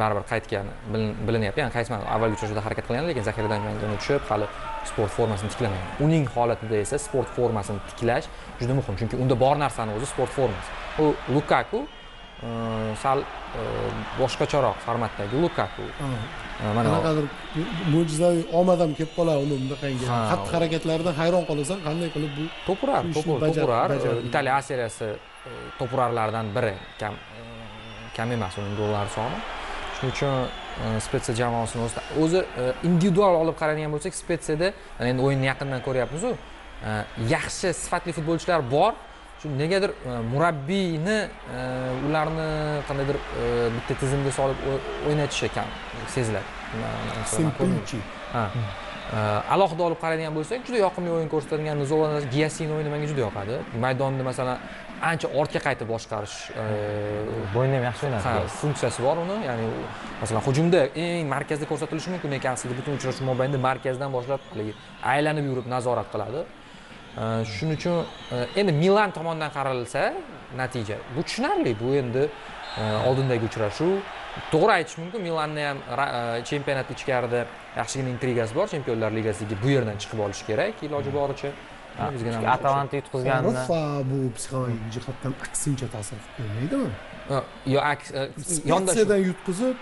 baribir qaytgani bilin- bilinyapti ya'ni qaytmadi avvalgi uchrashuvda harakat qilgan lekin zaxiradan maydonga tushib hali sport formasini tiklamagan uning holatida esa sport formasini tiklash juda muhim chunki unda bor narsani o'zi sport formasi u lukaku sal boshqacharoq formatdagi lukaku mana qanaqadir mo'jizaviy omad ham kelib qoladi uni bunaqangi xatti harakatlaridan hayron qolasan qanday qilib bu to'purar to'purar italiya a seriyasi to'purarlardan biri kam kam emas uning gollari soni shuning uchun spetsiya jamoasini o'zida o'zi individual olib qaraydigan bo'lsak spetsiyada mana endi o'yinni yaqindan ko'ryapmizu e, yaxshi sifatli futbolchilar bor shu negadir e, murabbiyni e, ularni qandaydir e, bitta tizimga solib o'ynatishi kam seziladi. Simpulchi Ha. Э, alohida olib qaraydigan bo'lsak juda yoqimli o'yin ko'rsatadigan nizola giyasin o'yini menga juda yoqadi. Maydonni masalan ancha ortga qaytib boshqarish bo'yinda ham yaxshi o'ynadi. ha, funksiyasi bor uni. Ya'ni masalan hujumda eng markazda ko'rsatilishi mumkin lekin aslida. Butun uchrashuv mobaynida markazdan boshlab haligi aylanib yurib nazorat qiladi shuning uchun endi milan tomonidan qaralsa natija bu tushunarli bu endi oldindagi uchrashuv to'g'ri aytish mumkin milanni ham chempionat ichkarida yaxshigina intrigasi bor chempionlar ligasiga bu yerdan chiqib olish kerak iloji boricha atalanta yutqizganini bu psixologik jihatdan aksincha ta'sir qilib qo'ymaydimi yo aks yondashuv yutqizib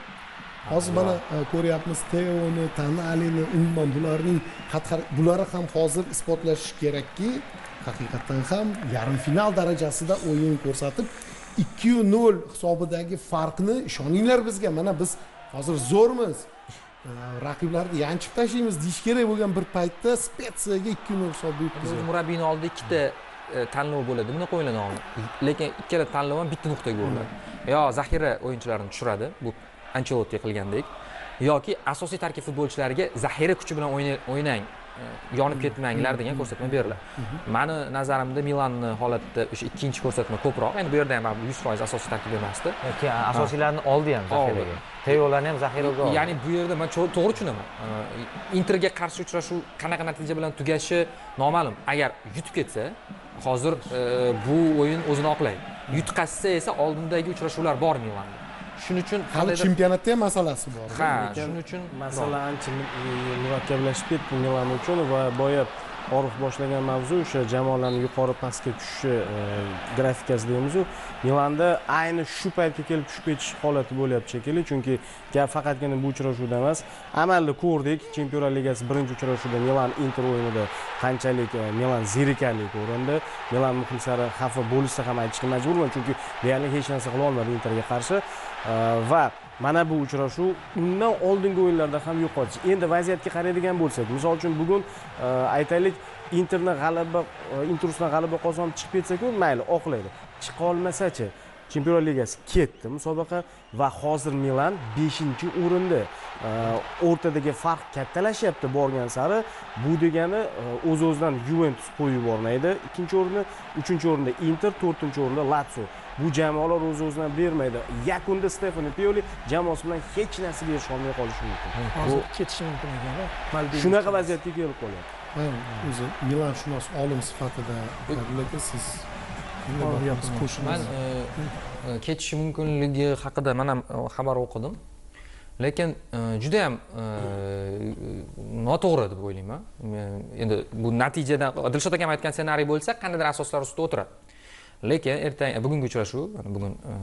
hozir mana e, ko'ryapmiz teoni tanalini umuman bularning xatti har- bular ham hozir isbotlashi kerakki haqiqatdan ham yarim final darajasida o'yin ko'rsatib ikkiyu nol hisobidagi farqni ishoninglar bizga. Mana biz hozir zo'rmiz. E, raqiblarni yanchib tashlaymiz deyish kerak bo'lgan bir paytda spetsiyaga ikki nol hisobda biz yutqizgan murabbiyni oldida ikkita e, tanlov bo'ladi. Bunaqa o'ylanadi lekin ikkala tanlov ham bitta nuqtaga uriladi. Yo zaxira o'yinchilarini tushiradi. Bu anchelotti qilgandek yoki asosiy tarkib futbolchilariga zaxira kuchi bilan o'yna- o'ynang e, yonib ketmanglar degan ko'rsatma beriladi mani nazarimda milanni holatda o'sha ikkinchi ko'rsatma ko'proq. Endi bu yerda ham yuz foiz asosiy tarkib emasdi. Asosiylarni oldi ham zaxiraga. Teolarni ham zaxiraga oldi. Ya'ni bu yerda man to'g'ri tushunaman. Э, interga qarshi uchrashuv qanaqa natija bilan tugashi noma'lum. Agar yutib ketsa hozir e, bu o'yin o'zini oqlaydi. Yutqazsa esa oldindagi uchrashuvlar bor milanda shuning uchun hali chempionatda ham masalasi bor. Ha Lekin shuning uchun masala ancha mu- murakkablashib ketdi milan uchun va boya orif boshlagan mavzu o'sha jamoalarni yuqori pastga tushishi e, grafikasi deymizu. Milanda ayni shu paytga kelib tushib ketish holati bo'lyapti shekilli chunki gap faqatgina bu uchrashuvda emas amalda ko'rdik. Chempionlar ligasi birinchi uchrashuvda milan inter o'yinida qanchalik e, milan zerikarli ko'rindi milan muxlislari xafa bo'lishsa ham aytishga majburman chunki deyarli hech narsa qila olmadi interga qarshi. E, Э, va mana bu uchrashuv undan oldingi o'yinlarda ham yo'qotish. Endi vaziyatga qaraydigan bo'lsak misol uchun bugun e, aytaylik interni g'alaba e, g'alaba qozonib chiqib ketsaku mayli oqlaydi. Chiqa olmasachi? Chempionlar ligasi ketdi musobaqa va hozir milan beshinchi o'rinda o'rtadagi farq kattalashyapti borgan sari. Bu degani o'z o'zidan yuventus qo'yib yubormaydi. Ikkinchi o'rinni uchinchi o'rinda inter to'rtinchi o'rinda latso bu jamoalar o'z o'zidan bermaydi. Yakunda stefano pioli jamoasi bilan hech narsa berisha olmay qolishi mumkin. Hozir ketishi mumkin ekan shunaqa vaziyatga kelib qolyapti. O'zi milanshunos olim sifatida lekin siz man e, e, ketishi mumkinligi haqida man ham e, xabar o'qidim. Lekin judayam noto'g'ri deb o'ylayman. Endi bu natijadan dilshod akam aytgan ssenariy bo'lsa qandaydir asoslar ustida o'tiradi lekin ertaga bugungi uchrashuv bugun e,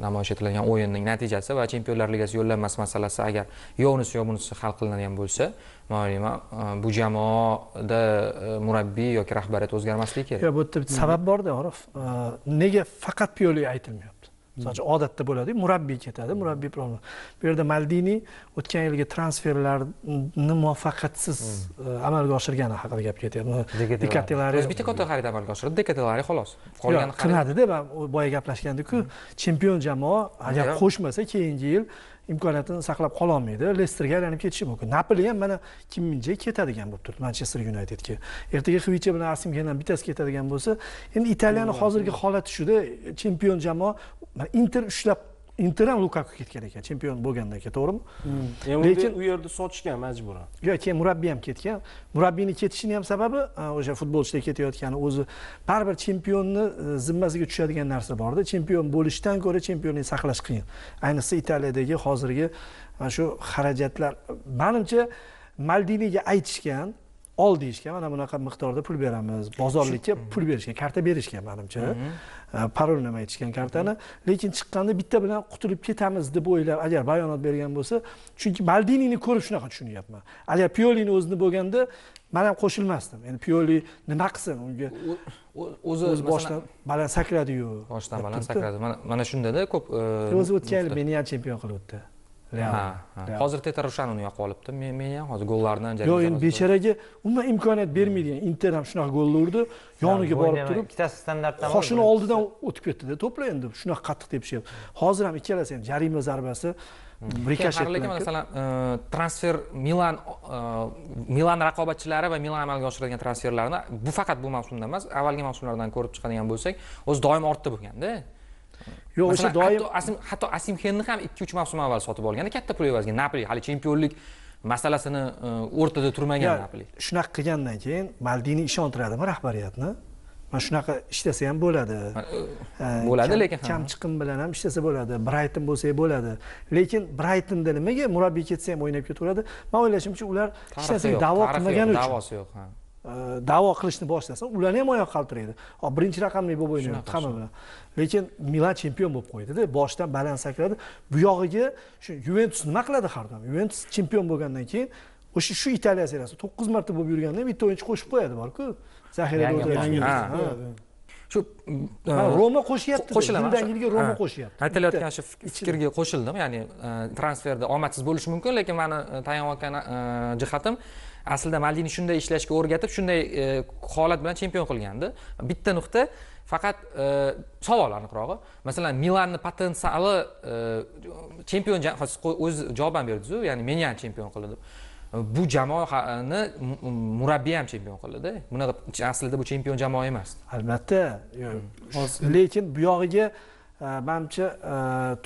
namoyish etiladigan o'yinning natijasi va chempionlar ligasi yo'llanmasi masalasi agar yo unisi yo bunisi hal qilinadigan bo'lsa man o'ylayman e, bu jamoada e, murabbiy yoki rahbariyat o'zgarmasligi kerak. Yo'q bu yerda bitta sabab borda orif. Nega faqat pioli aytilmayapti misol uchun odatda bo'ladiku murabbiy ketadi murabbiy problem. Bu yerda maldini o'tgan yilgi transferlarni muvaffaqiyatsiz e, amalga oshirgani haqida gap ketyapti. Dekatelari o'zi bitta katta xarid amalga oshirdi. Dekatelari xolos. Qolgani qilinadida man boya gaplashgandiku. Chempion jamoa agar qo'shmasa keyingi yil imkoniyatini saqlab qololmaydi. Lesterga aylanib ketishi mumkin. Napoli ham mana kim ketadigan bo'lib turibdi manchester yunaytedga ertaga xviche bilan asimgen ham bittasi ketadigan bo'lsa endi italiyani hozirgi holati shuda. Chempion jamoa inter ushlab inter ham lukaku ketgan ekan chempion bo'lgandan keyin to'g'rimi? Hmm. lekin u yerda sotishgan majburan. Yo'q keyin murabbiy ham ketgan. Murabbiyni ketishini ham sababi o'sha futbolchilar ketayotgani o'zi baribir chempionni e, zimmasiga tushadigan narsa borda. Chempion bo'lishdan ko'ra chempionlikni saqlash qiyin. Ayniqsa italiyadagi hozirgi mana shu xarajatlar manimcha maldiniga aytishgan ol deyishgan mana bunaqa miqdorda pul beramiz bozorlikka pul berishgan karta berishgan manimcha parol nima aytishgan kartani. Lekin chiqqanda bitta bilan qutulib ketamiz deb o'ylab agar bayonot bergan bo'lsa chunki maldinini ko'rib shunaqa tushunyapman. Agar piolini o'zini bo'lganda man ham qo'shilmasdim. Endi pioli nima qilsin? Unga o'zi boshidan baland sakradiyu boshidan baland sakradi. Mana shundada ko'p o'zi o'tgan yil meni ham chempion qilib o'tdi hozir teta rushanoni yoqib olibdi. Meni ham hozir gollarni yo'q endi bechoraga umuman imkoniyat bermaydigan inter ham shunaqa golni urdi. Yoniga borib turib ikkitasi standartdan qoshini oldidan o'tib ketdida to'plar endi shunaqa qattiq tepishyapti hozir ham ikkalasi ham jarima zarbasi rikoshet lekin masalan e, transfer milan e, milan raqobatchilari va milan amalga oshiradigan transferlarni bu faqat bu mavsumda emas avvalgi mavsumlardan ko'rib chiqadigan bo'lsak o'zi doim ortda bo'lganda yo'q o'sha doim hatto asimxenni ham ikki uch mavsum avval sotib olganda katta pul evaziga napoli hali chempionlik masalasini e, o'rtada turmagan napoli. shunaqa qilgandan keyin maldini ishontiradimi rahbariyatni? Mana shunaqa ishlasa ham bo'ladi. E, bo'ladi lekin kam chiqim bilan ham ishlasa bo'ladi. Brayton bo'lsa bo'ladi. Lekin braytonda nimaga murabbiy ketsa ham o'ynab ketaveradi man o'ylashimcha ular hech narsaga da'vo qilmagani uchun. da'vosi yo'q da'vo qilishni boshlasa ularni ham oyoq qaltiraydi hop birinchi raqamli bo'lib o'ynayapti hamma bilan lekin milan chempion bo'lib qo'ydida boshidan baland sakradi bu yog'iga shu yuventus nima qiladi har doim yuventus chempion bo'lgandan keyin o'sha shu italiya seriyasi to'qqiz marta bo'lib yurganda bitta o'yinchi qo'shib qo'yadi borku zaxirada shu roma qo'shyapti qo'shilaman yildan yilga roma qo'shyapti aytilayotgan shu fikrga qo'shildim ya'ni transferda omadsiz bo'lishi mumkin lekin mani tayanayotgan jihatim aslida maldini shunday ishlashga o'rgatib shunday e, holat bilan chempion qilgandi. Bitta nuqta faqat e, savol aniqrog'i. Masalan milanni potensiali e, chempion o'zi javob ham berdizu ya'ni meni ham chempion qildi. Deb bu jamoani murabbiy ham chempion qildida. Bunaqa aslida bu chempion jamoa emas. Albatta lekin bu yog'iga manimcha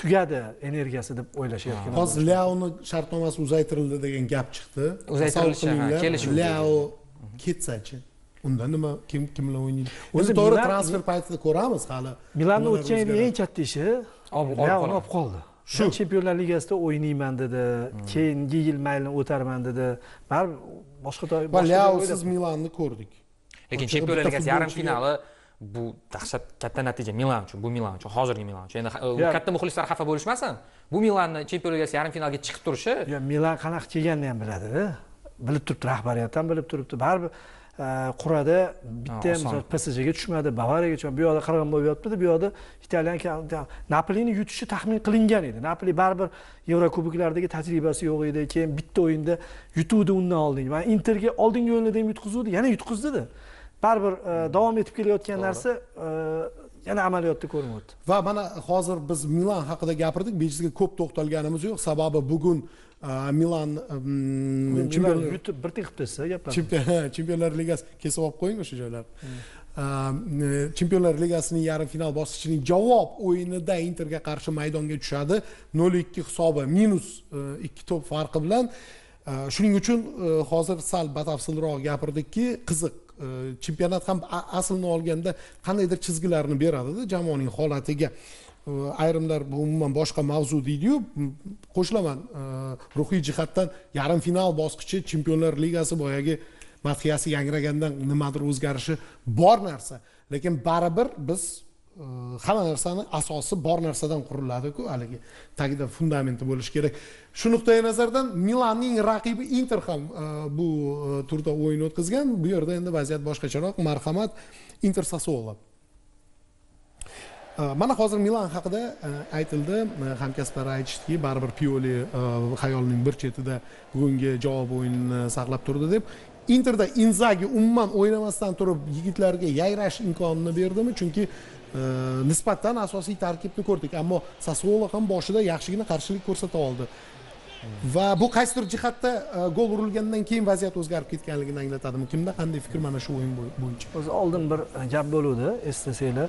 tugadi energiyasi deb o'ylashyapman hozir leoni shartnomasi uzaytirildi degan gap chiqdi. Uzaytirilishi kelishuv leao ketsachi unda nima kim kim bilan o'ynaydi o'zi to'g'ri transfer paytida ko'ramiz hali. Milanni o'tgan yilgi eng katta ishi leoni olib qoldi. Shu. Chempionlar ligasida o'ynayman dedi. Keyingi yil mayli o'tarman dedi. Baribir boshqa va leosiz milanni ko'rdik. Lekin chempionlar ligasi yarim finali bu dahshat katta natija milan uchun bu milan uchun hozirgi milan uchun. Endi katta muxlislar xafa bo'lishmasin. Bu milanni chempionlar ligasi yarim finalga chiqib turishi yo milan qanaqa kelganini ham biladida. Bilib turibdi rahbariyat ham bilib turibdi. Baribir e, quradi bitta Ha, ham misol psjga tushmadi bavariyaga tushmadi. Bu yoqda qirg'in bo'lib yotibdi bu yoqda italyan napolini yutishi taxmin qilingan edi. Napoli baribir yevrokuboklardagi tajribasi yo'q edi. Keyin bitta o'yinda yutuvdi undan oldin. Mana interga oldingi o'yinlarda ham yutqizuvdi yana yutqizdida baribir e, davom etib kelayotgan narsa e, yana amaliyotda ko'rinyapti. Va mana hozir biz milan haqida gapirdik. Bejizga ko'p to'xtalganimiz yo'q. Sababi bugun uh, milan yutib bir tiqib tashsa gaplar. Chempion- chempionlar ligasi kesib olib qo'ying o'sha joylarni Um, chempionlar ligasining yarim final bosqichining javob o'yinida interga qarshi maydonga tushadi. nol ikki hisobi minus ikki to'p farqi bilan. Shuning uchun hozir sal batafsilroq gapirdikki qiziq E, chempionat ham aslini olganda qandaydir chizgilarni beradida jamoaning holatiga. E, ayrimlar bu umuman boshqa mavzu deydiyu. Qo'shilaman e, ruhiy jihatdan yarim final bosqichi chempionlar ligasi boyagi madhiyasi yangragandan nimadir o'zgarishi bor narsa. Lekin baribir biz hamma narsani asosi bor narsadan quriladiku haligi tagida fundamenti bo'lishi kerak. Shu nuqtai nazardan milanning raqibi inter ham bu turda o'yin o'tkazgan. Bu yerda endi vaziyat boshqacharoq. Marhamat inter sassuolo. Mana hozir milan haqida aytildi. Hamkasblar aytishdiki baribir pioli xayolining xayolning bir chetida bugungi javob o'yinini saqlab turdi deb. Interda inzagi umuman o'ynamasdan turib yigitlarga yayrash imkonini berdimi? Chunki nisbatan asosiy tarkibni ko'rdik ammo sassuolo ham boshida yaxshigina qarshilik ko'rsata oldi. Va bu qaysidir jihatda uh, gol urilgandan keyin vaziyat o'zgarib ketganligini anglatadimi? Kimda qanday fikr mana shu o'yin bo'y- bo'yicha? O'zi oldin bir gap bo'luvdi eslasanglar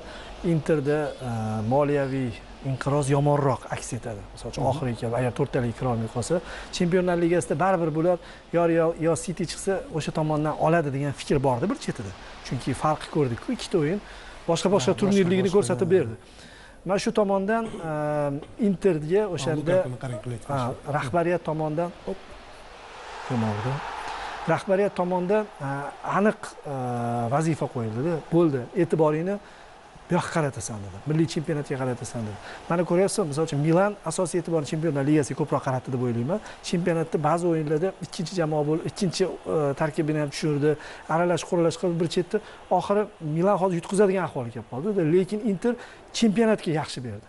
interda e, moliyaviy inqiroz yomonroq aks etadi. Misol uchun oxirgi kabi agar to'rttalik kira olmay qolsa chempionlar ligasida baribir bular yo real yo siti chiqsa o'sha tomondan oladi degan fikr bordi bir chetida. Chunki farqi ko'rdikku ikkita o'yin boshqa boshqa turnirligini ko'rsatib berdi. Mana shu tomondan e, interga o'shanda rahbariyat tomonidan ko'mog'ida rahbariyat tomonidan a, aniq a, vazifa qo'yildida. Bo'ldi. E'tiboringni bu yoqqa qaratasan dedi milliy chempionatga qaratasan dedi mana ko'ryapsizmi? Misol uchun milan asosiy e'tiborini chempionlar ligasiga ko'proq qaratdi deb o'ylayman. Chempionatda ba'zi o'yinlarda ikkinchi jamoa bo'lib ikkinchi e, tarkibini ham tushirdi aralash quralash qilib bir chetda. Oxiri milan hozir yutqizadigan ahvolga kelib qoldi lekin inter chempionatga yaxshi berdi.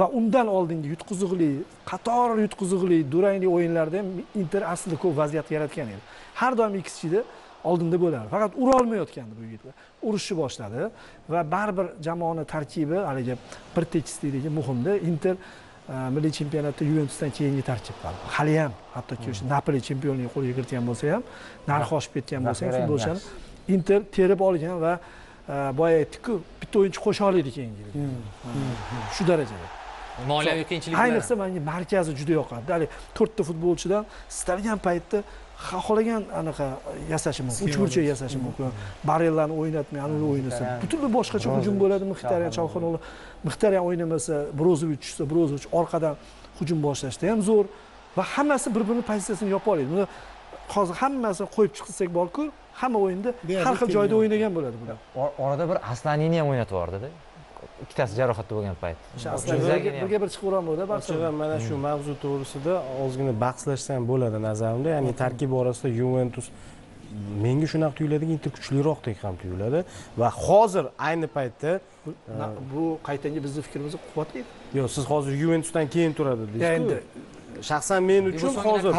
Va undan oldingi yutqiziqli qator yutqiziqli durangli o'yinlarda ham inter aslida ko'p vaziyat yaratgan edi. Har doim xgda oldinda bo'lardi faqat urolmayotgandi bu yigitlar. Urishni boshladi va baribir jamoani tarkibi haligi bir tekisligi muhimda inter e, milliy chempionatda yuventusdan keyingi tarkib hali ham hattoki o'sha napoli chempionligi qo'lga kiritgan bo'lsa ham narxi oshib ketgan bo'lsa ham futbolchini inter terib olgan va e, boya aytdikku bitta o'yinchi qo'sha oladi keyingi yilga. shu darajada. Moliyaviy qiyinchiliklar. ayniqsa menga markazi juda yoqadi. Haligi to'rtta futbolchidan istalgan paytda xohlagan anaqa yasashi mumkin. Uch burchak yasashi mumkin. Barellani o'ynatmay anavi o'ynasa butunlay boshqacha hujum bo'ladi. Mixtaryan chalxonog'lu mixtaryan o'ynamasa brozovich tushsa brozovich orqadan hujum boshlashda ham zo'r. Va hammasi bir birini pozitsiyasini yopa oladi. Buni hozir hammasini qo'yib chiqsak borku hamma o'yinda har xil joyda o'ynagan bo'ladi bular Or- orada bir aslanini ham o'ynatib yubordida ikkitasi jarohatda bo'lgan payt. Birga bir chiqavergan bo'ldi ochig'i mana shu mavzu to'g'risida ozgina bahslashsa ham bo'ladi nazarimda. Ya'ni tarkib orasida yuventus menga shunaqa tuyuladiki inter kuchliroqdek ham tuyuladi. Va hozir ayni paytda bu qaytanga bizni fikrimizni quvvatlaydi. Yo'q siz hozir yuventusdan keyin turadi Ya endi deysizku shaxsan men uchun hozir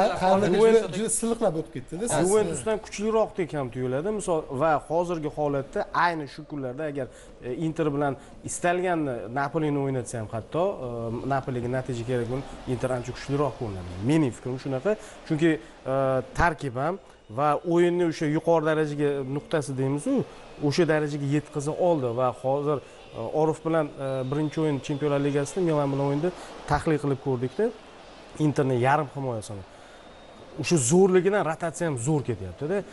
juda silliqlab o'tib ketdida yuventusdan kuchliroqdek ham tuyuladi. Misol va hozirgi holatda ayni shu kunlarda agar e, inter bilan istalganni napolini o'ynatsa ham hatto e, napoliga natija kerak bo'lib inter ancha kuchliroq ko'rinadi mening fikrim shunaqa. Chunki e, tarkib ham va o'yinni o'sha yuqori darajaga nuqtasi deymizu o'sha darajaga yetkaza oldi va hozir e, orif bilan e, birinchi o'yin chempionlar ligasida milan bilan o'yinda tahlil qilib ko'rdikda interni yarim himoyasini o'sha zo'rligidan rotatsiya ham zo'r ketyaptida.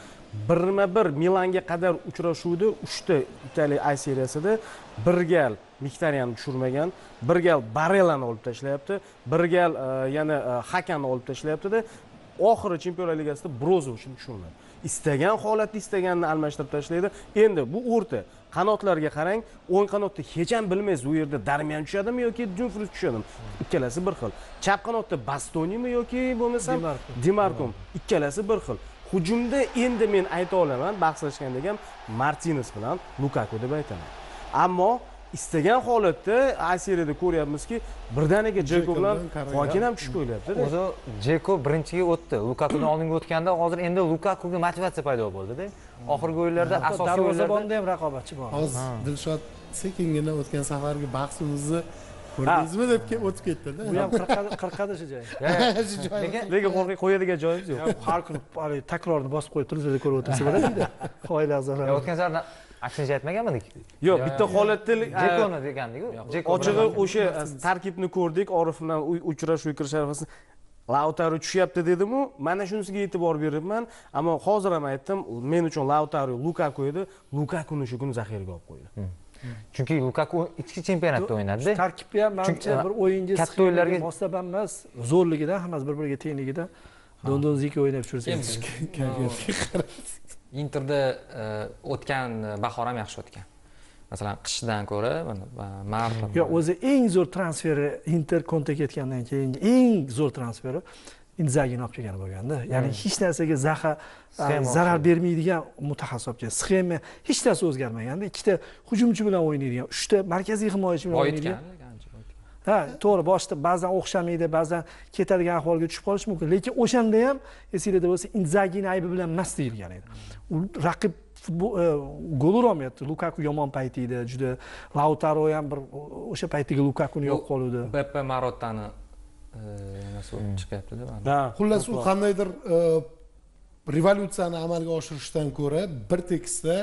Birma bir milanga qadar uchrashuvda uchta italiya a seriyasida bir gal miktaryanni tushirmagan bir gal barellani olib tashlayapti bir gal e, yana e, hakanni olib tashlayaptida oxiri chempionlar ligasida brozovichni tushirmadi istagan holatda istaganini almashtirib tashlaydi. Endi bu o'rta qanotlarga qarang o'ng qanotda hech ham bilmaysiz. U yerda darmian tushadimi yoki dumfries tushadimi? Ikkalasi bir xil. Chap qanotda bastonimi yoki bo'lmasam Dimarko. dimarkom. Ikkalasi bir xil. Hujumda endi men ayta olaman bahslashgandek ham martines bilan lukaku deb aytaman. Ammo istagan holatda a seriyada ko'ryapmizki birdaniga jeko bilan hokin ham tushib qo'yilyaptida o'zi jeko birinchiga o'tdi. Lukakudan oldinga o'tganda hozir endi lukakuga motivatsiya paydo bo'ldida. Oxirgi o'yinlarda asosiy o'yinlarda darvozabonda ham raqobatchi bor. Hozir dilshod sekingina o'tgan safargi bahsimizni ko'rdingizmi deb o'tib ketdida. U ham qirqadi shu joy. Shu joyi- lekin lekin qo'rqib qo'yadigan joyimiz yo'q. Har kuni haligi takrorni bosib qo'yib televizorda ko'rib o'tirsa bo'ladida oila a'zolari o'tgan safar aksincha aytmaganmidik yo'q bitta holatda jekoni degandiku. Ochig'i o'sha tarkibni ko'rdik orif bilan u- uchrashuvga kirish arafasida lautaro tushyapti dedimu mana shunisiga e'tibor beryapman ammo hozir ham aytdim men uchun lautaro lukaku edi. Lukakuni shu kuni zaxiraga olib qo'ydi. Chunki lukaku ichki chempionatda o'ynadida tarkibga ham manimcha bir o'yinga katta o'yinlarga- moslab ham emas zo'rligidan hammasi bir biriga tengligida dondonziki o'ynab Endi tushirsangiz interda e, o'tgan bahor ham yaxshi o'tgan. Masalan qishdan ko'ra mart yo'q o'zi eng zo'r transferi inter konte ketgandan keyin eng zo'r transferi inzagini olib kelgani bo'lganda. Ya'ni hech narsaga zaha Sxema zarar bermaydigan mutaxassis olib kelgan sxema hech narsa o'zgarmaganda ikkita hujumchi bilan o'ynaydigan uchta markaziy himoyachi bilan o'ynaydigan boyitgan lekin ancha boyitgan. Ha to'g'ri boshida ba'zan o'xshamaydi ba'zan ketadigan ahvolga tushib qolishi mumkin. Lekin o'shanda ham esinglarda bo'lsa inzagini aybi bilan emas deyilgan edi. U raqib futbol e, gol urolmayapti lukaku yomon payti edi. Juda lautaro ham bir o'sha paytiga lukakuni yo'q qoluvdi. Beppe marottani e, nimasi chiqyaptida ha. Xullas u qandaydir e, revolyutsiyani amalga oshirishdan ko'ra bir tekisda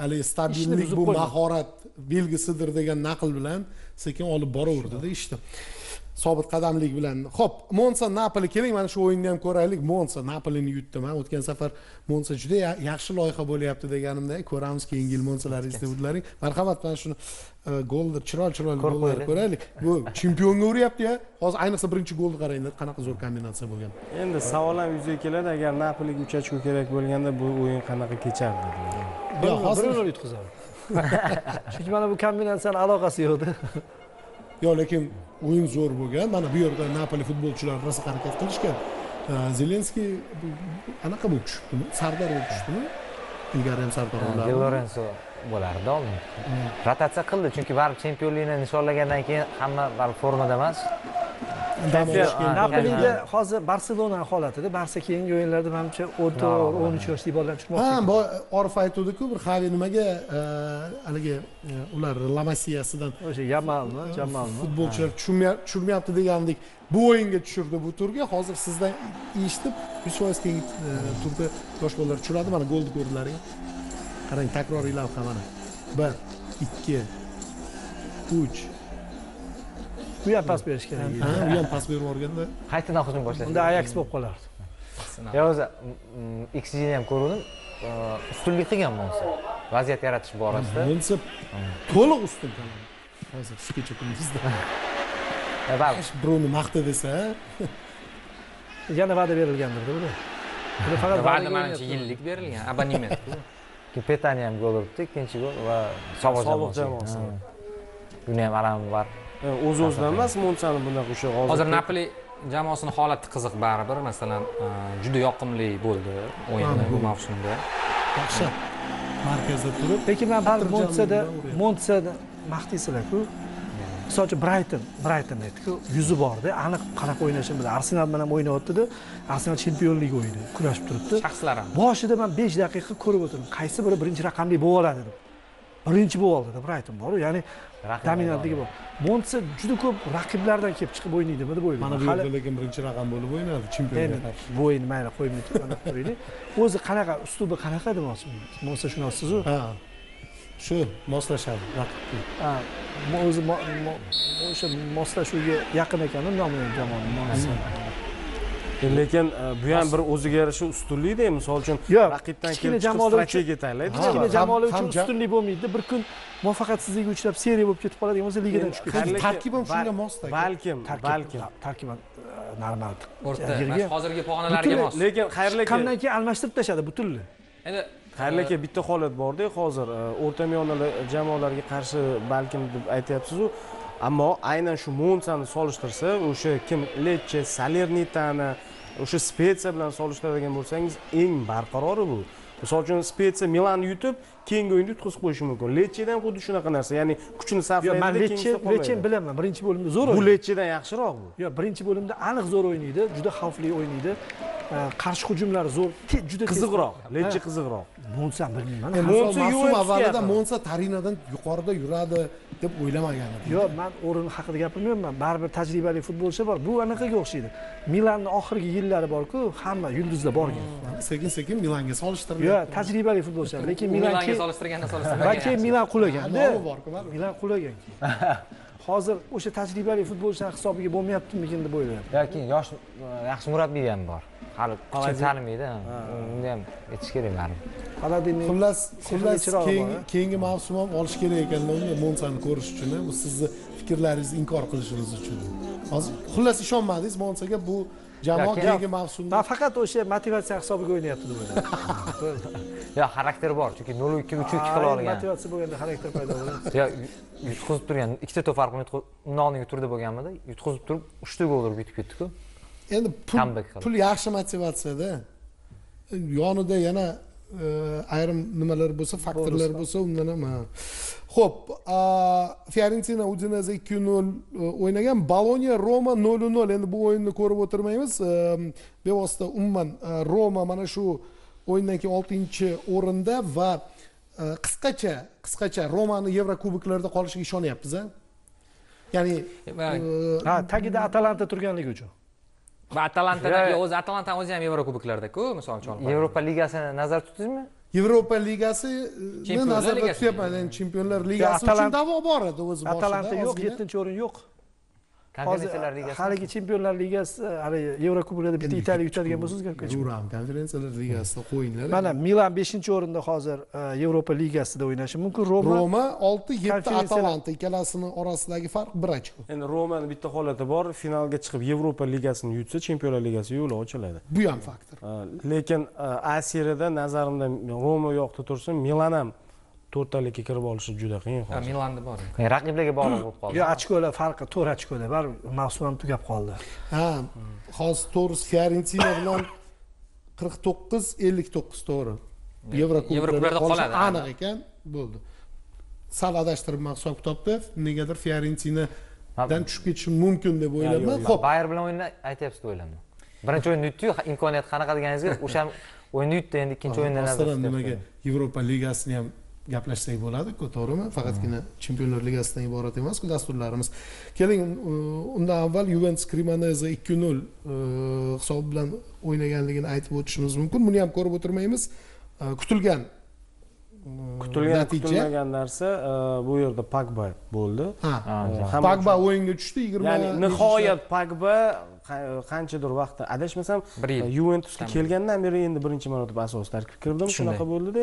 haligi stabillik bu mahorat belgisidir degan naql bilan sekin olib boraverdida ishni sobit qadamlik bilan ho'p monsa napoli keling mana shu o'yinni ham ko'raylik. Monsa napolini yutdi man o'tgan safar monsa juda ya- yaxshi loyiha bo'lyapti deganimda ko'ramiz keyingi yil monsalaringiz debutlaring marhamat mana shuni e, golni chiroyli chiroyli gollarni qo'ydi. ko'raylik. Bu chempionga uryapti ya. Hozir ayniqsa birinchi golni qaranglar qanaqa zo'r kombinatsiya bo'lgan. Endi savol ham yuzaga keladi agar napoliga uch ochko kerak bo'lganda bu o'yin qanaqa kechardi bir nol yutqazadi chunki mana bu kombinatsiyani aloqasi yo'qda. Yo'q lekin o'yin zo'r bo'lgan. Mana bu yerda napoli futbolchilari rosa harakat qilishgan. Zelenskiy anaqa bo'lib tushibdimi sardor bo'lib tushdimi ilgari ham sardor di bo'lardi. Lorenso bo'lardi oldin rotatsiya qildi chunki baribir chempionlikni nishonlagandan keyin hamma baribir formada emas. Napolida hozir barselona holatida barsa keyingi o'yinlarda manimcha to'rt o'n uch yoshli bolalar ha tushmoqchi bu orif aytuvdiku bir xavi nimaga e, haligi e, ular lamasiyasidan o'sha yamalmi jamalmi? futbolchilar tushunmay- tushirmayapti degandek bu o'yinga tushirdi bu turga. Hozir sizdan eshitib yuz foiz keyingi e, turda yosh bolalar tushiradi. Mana golni ko'rdilaring qarang takroriy lavha mana. Bir ikki uch bu ham pas berish kerak. U ham pas berib yuborganda. Qaytadan hujum boshlash unda ayaks bo'lib qolardi. Yo o'zi xgni ham ko'rdim. Ustunlik qilgan monsa vaziyat yaratish borasida. Bo'lsa to'liq ustun hozir shu kecha kunduzda birovni maqta desa. Yana va'da berilgandirda bular bular faqat va'da manimcha yillik berilgan abonement petani ham gol uribdi ikkinchi gol va sobiq jamoasi. buni ham alami bor o'z o'zidan emas monsani bunaqa o'sha hozir napoli jamoasini holati qiziq baribir masalan e, juda yoqimli bo'ldi o'yinda bu mavsumda. Yaxshi. Markazda turib lekin man baribir Xotirjamlik montsada montsada maqtaysizlarku misol uchun brayton brayton aytdiku yuzi borda aniq qanaqa o'ynashini biladi. Arsenal bilan ham o'ynayaptida arsenal chempionlik o'yini kurashib turibdi. Shaxslar ham boshida man besh daqiqa ko'rib o'tirdim. Qaysi biri birinchi raqamli bo'lib oladi deb birinchi bo'lib oldida brayton boru. Ya'ni dominantligi bor montsa juda ko'p raqiblardan kelib chiqib o'ynaydimi deb mana o'ylayman bu yerda hali lekin birinchi raqam bo'lib o'ynadi chempionga qarshi bu o'yinni mayli qo'yib turaylik o'zi qanaqa uslubi qanaqa demoqchiman monsa shunaqasizu ha shu moslashadi raqibga. Ha, o'zi o'sha moslashuvga yaqin ekan nomi jamoani. Lekin e, bu ham bir o'ziga yarasha ustunlikda misol uchun Yo'q, raqibdan kichkina kelib chiqib strategiya tanlaydi kichkina jamoalar uchun ustunlik bo'lmaydi. Bir kun muvaffaqiyatsizlikka uchrab seriya bo'lib ketib qoladigan bo'lsa ligadan tushib ketadi. tarkib ham shunga bal- mos ekan. balkim Tarkib- balkim. tarkiban normal o'rta mana shu hozirgi pog'onalarga mos. Lekin xayrli chiqqandan keyin almashtirib tashladi butunlay endi Xayrli aka bitta holat borda. Hozir e, o'rta miyonali jamoalarga qarshi balkim deb aytyapsizu ammo aynan shu monsani solishtirsa o'sha kim leche salernitani o'sha spetsia bilan solishtiradigan bo'lsangiz eng barqarori bu. Misol uchun spetsia milanni yutib keyingi o'yinda yutqazib qo'yishi mumkin. Lechedan ham xuddi shunaqa narsa ya'ni kuchni yo'q man sarflaydi leche lecheni bilaman birinchi bo'limda zo'r bu lechedan yaxshiroq bu. Yo'q birinchi bo'limda aniq zo'r o'ynaydi juda xavfli o'ynaydi. Qarshi hujumlari zo'r juda qiziqroq leche Ha. qiziqroq monsam bilmayman E, Monsa mavsum Yuventusga avvalida monsa tarinadan yuqorida yuradi deb o'ylamagan edim yo'q man o'rin haqida gapirmayapman. Baribir tajribali futbolchi bor. Bu anaqaga o'xshaydi. Milanni oxirgi yillari borku hamma yulduzlar borgan. Sekin sekin milanga solishtirildi yo'q tajribali futbolchilar. Lekin milan solishtirganda va solishtirmagan keyin milan qulaganda milan qulagan hozir o'sha tajribali futbolchilar hisobiga bo'lmayaptimikin deb o'ylayapman. Yoki yosh yaxshi murabbiy ham bor hali Paladin. tanimaydi uni ham aytish kerak baribir xullas xullas keyingi mavsum ham olish kerak ekan unda monsani ko'rish uchun bu sizni fikrlaringizni inkor qilishingiz uchun. Hozir xullas ishonmadingiz monsaga bu jamoa keyingi mavsumda man faqat o'sha motivatsiya hisobiga o'ynayapti deb o'ylayman yo xarakteri bor chunki nol ikki uch ikki qila olgan. motivatsiya bo'lganda xarakter paydo bo'ladi. Yo yutqazib turgan ikkita to'p farqi bilan yutqaz- undan oldingi turda bo'lganmidi? Yutqazib turib uchta gol urib yutib ketdiku endi pul yaxshi motivatsiyada yonida yana e, ayrim nimalar bo'lsa faktorlar bo'lsa undan ham ha. ho'p fiorentina udineze ikki nol e, o'ynagan. Balonya roma nol nol. Endi bu o'yinni ko'rib o'tirmaymiz. E, bevosita umuman roma mana shu o'yindan keyin oltinchi o'rinda va qisqacha qisqacha romani yevrokuboklarda qolishiga ishonyapmiz a ya'ni ha tagida atalanta turganligi uchun va atalantada Ya- o'zi atalantani o'zi ham yevrokuboklardaku misol uchun yevropa ligasini nazarda tutdingizmi yevropa ligasi Chempionlar nazarda tutyapman chempionlar ligasi uchun da'vo bor edi o'zi boshida atalanta yo'q yettinchi o'rin yo'q konferensiyalar ligasi haligi chempionlar ligasi haligi yevrokuboklarda bitta italiya yutadigan bo'lsangiz gapga chiqmaydi. yuraman konferensiyalar ligasida qo'yinglar mana milan beshinchi o'rinda hozir e, yevropa ligasida o'ynashi mumkin. Roma roma olti yetti atalanta ikkalasini orasidagi farq bir ochko endi romani bitta holati bor. Finalga chiqib yevropa ligasini yutsa chempionlar ligasi yo'li ochiladi. Bu ham faktor. Lekin uh, a seriyada nazarimda roma u yoqda tursin milan ham to'rttalikka kirib olishi juda qiyin Ha, hozir milanda bor raqiblarga bog'liq bo'lib qoldi? Yo ochkolar farqi to'rt ochkoda baribir mavsum ham tugab qoldi. Ha hozir to'g'risi fiorentina bilan qirq to'qqiz ellik to'qqiz to'g'ri. Yevrokuboklarda qoladi, aniq ekan bo'ldi. Sal adashtiribman hisob kitobda negadir fiorentinadan tushib ketishim mumkin deb o'ylayapman yo'q, ho'p. Bayr bilan o'yinni aytyapsiz deb o'ylayman birinchi o'yinni yutdiyu imkoniyat qanaqa deganingizga o'sha o'yinni yutdi endi ikkinchi o'yinda masalan nimaga? Yevropa ligasini ham gaplashsak bo'ladiku to'g'rimi? Faqatgina chempionlar ligasidan iborat emasku dasturlarimiz. Keling undan avval yuventus krimoneze ikki nol hisob bilan o'ynaganligini aytib o'tishimiz mumkin. Buni ham ko'rib o'tirmaymiz. E, kutilgan e, kutilgan natija. kutilmagan narsa bu yerda pagba bo'ldi. Pagba o'yinga tushdi yigirma ya'ni nihoyat pagba qa- qanchadir vaqtda adashmasam Bir yil. yuventusga kelgandan beri endi birinchi marotaba asosiy tarkibga kirdim. Shunday. shunaqa bo'ldida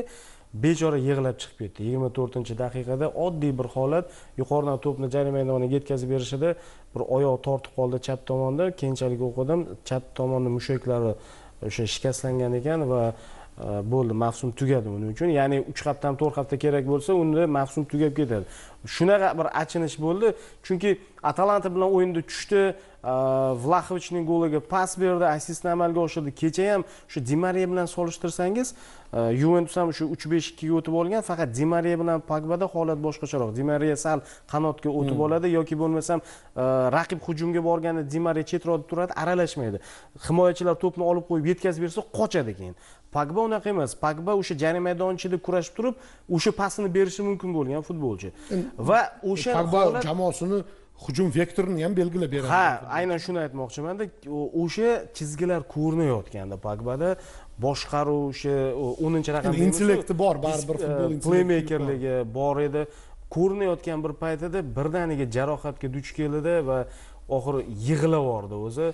bechora yig'lab chiqib ketdi. Yigirma to'rtinchi daqiqada oddiy bir holat yuqoridan to'pni jarima maydoniga yetkazib berishida bir oyoq tortib qoldi chap tomonda. Keyinchalik o'qidim chap tomonni mushaklari o'sha shikastlangan ekan va e, bo'ldi. Mavsum tugadi uning uchun. Ya'ni uch haftami to'rt hafta kerak bo'lsa unda mavsum tugab ketadi. Shunaqa bir achinish bo'ldi. Chunki atalanta bilan o'yinda tushdi. Vlahovichning goliga pas berdi assistni amalga oshirdi. Kecha ham shu dimariya bilan solishtirsangiz yuventus ham shu uch besh ikkiga o'tib olgan faqat dimariya bilan pagbada holat boshqacharoq. Dimariya sal qanotga o'tib oladi yoki bo'lmasam raqib hujumga borganda dimariya chetroqda turadi aralashmaydi. Himoyachilar to'pni olib qo'yib yetkazib bersa qochadi keyin. Pagba unaqa emas. Pagba o'sha jarima maydoni ichida kurashib turib o'sha pasni berishi mumkin bo'lgan futbolchi va o'sha pagba holat- jamoasini hujum vektorini ham belgilab beradi. Ha aynan shuni aytmoqchimanda o'sha chizgilar ko'rinayotganda pagbada boshqaruv o'sha o'ninchi raqam intellekti bor, baribir futbol intellekti playmekerligi bor edi. Ko'rinayotgan bir paytida birdaniga jarohatga duch keldida va oxiri yig'lab yubordi o'zi.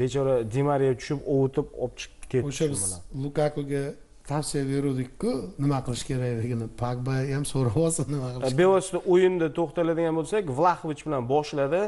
Bechora dimariya tushib ovutib olib chiqib ketdi o'sha biz lukakuga tavsiya beruvdikku nima qilish kerakligini pagba ham so'rab olsin nima qilish bevosita o'yinda to'xtaladigan bo'lsak vlahovich bilan boshladi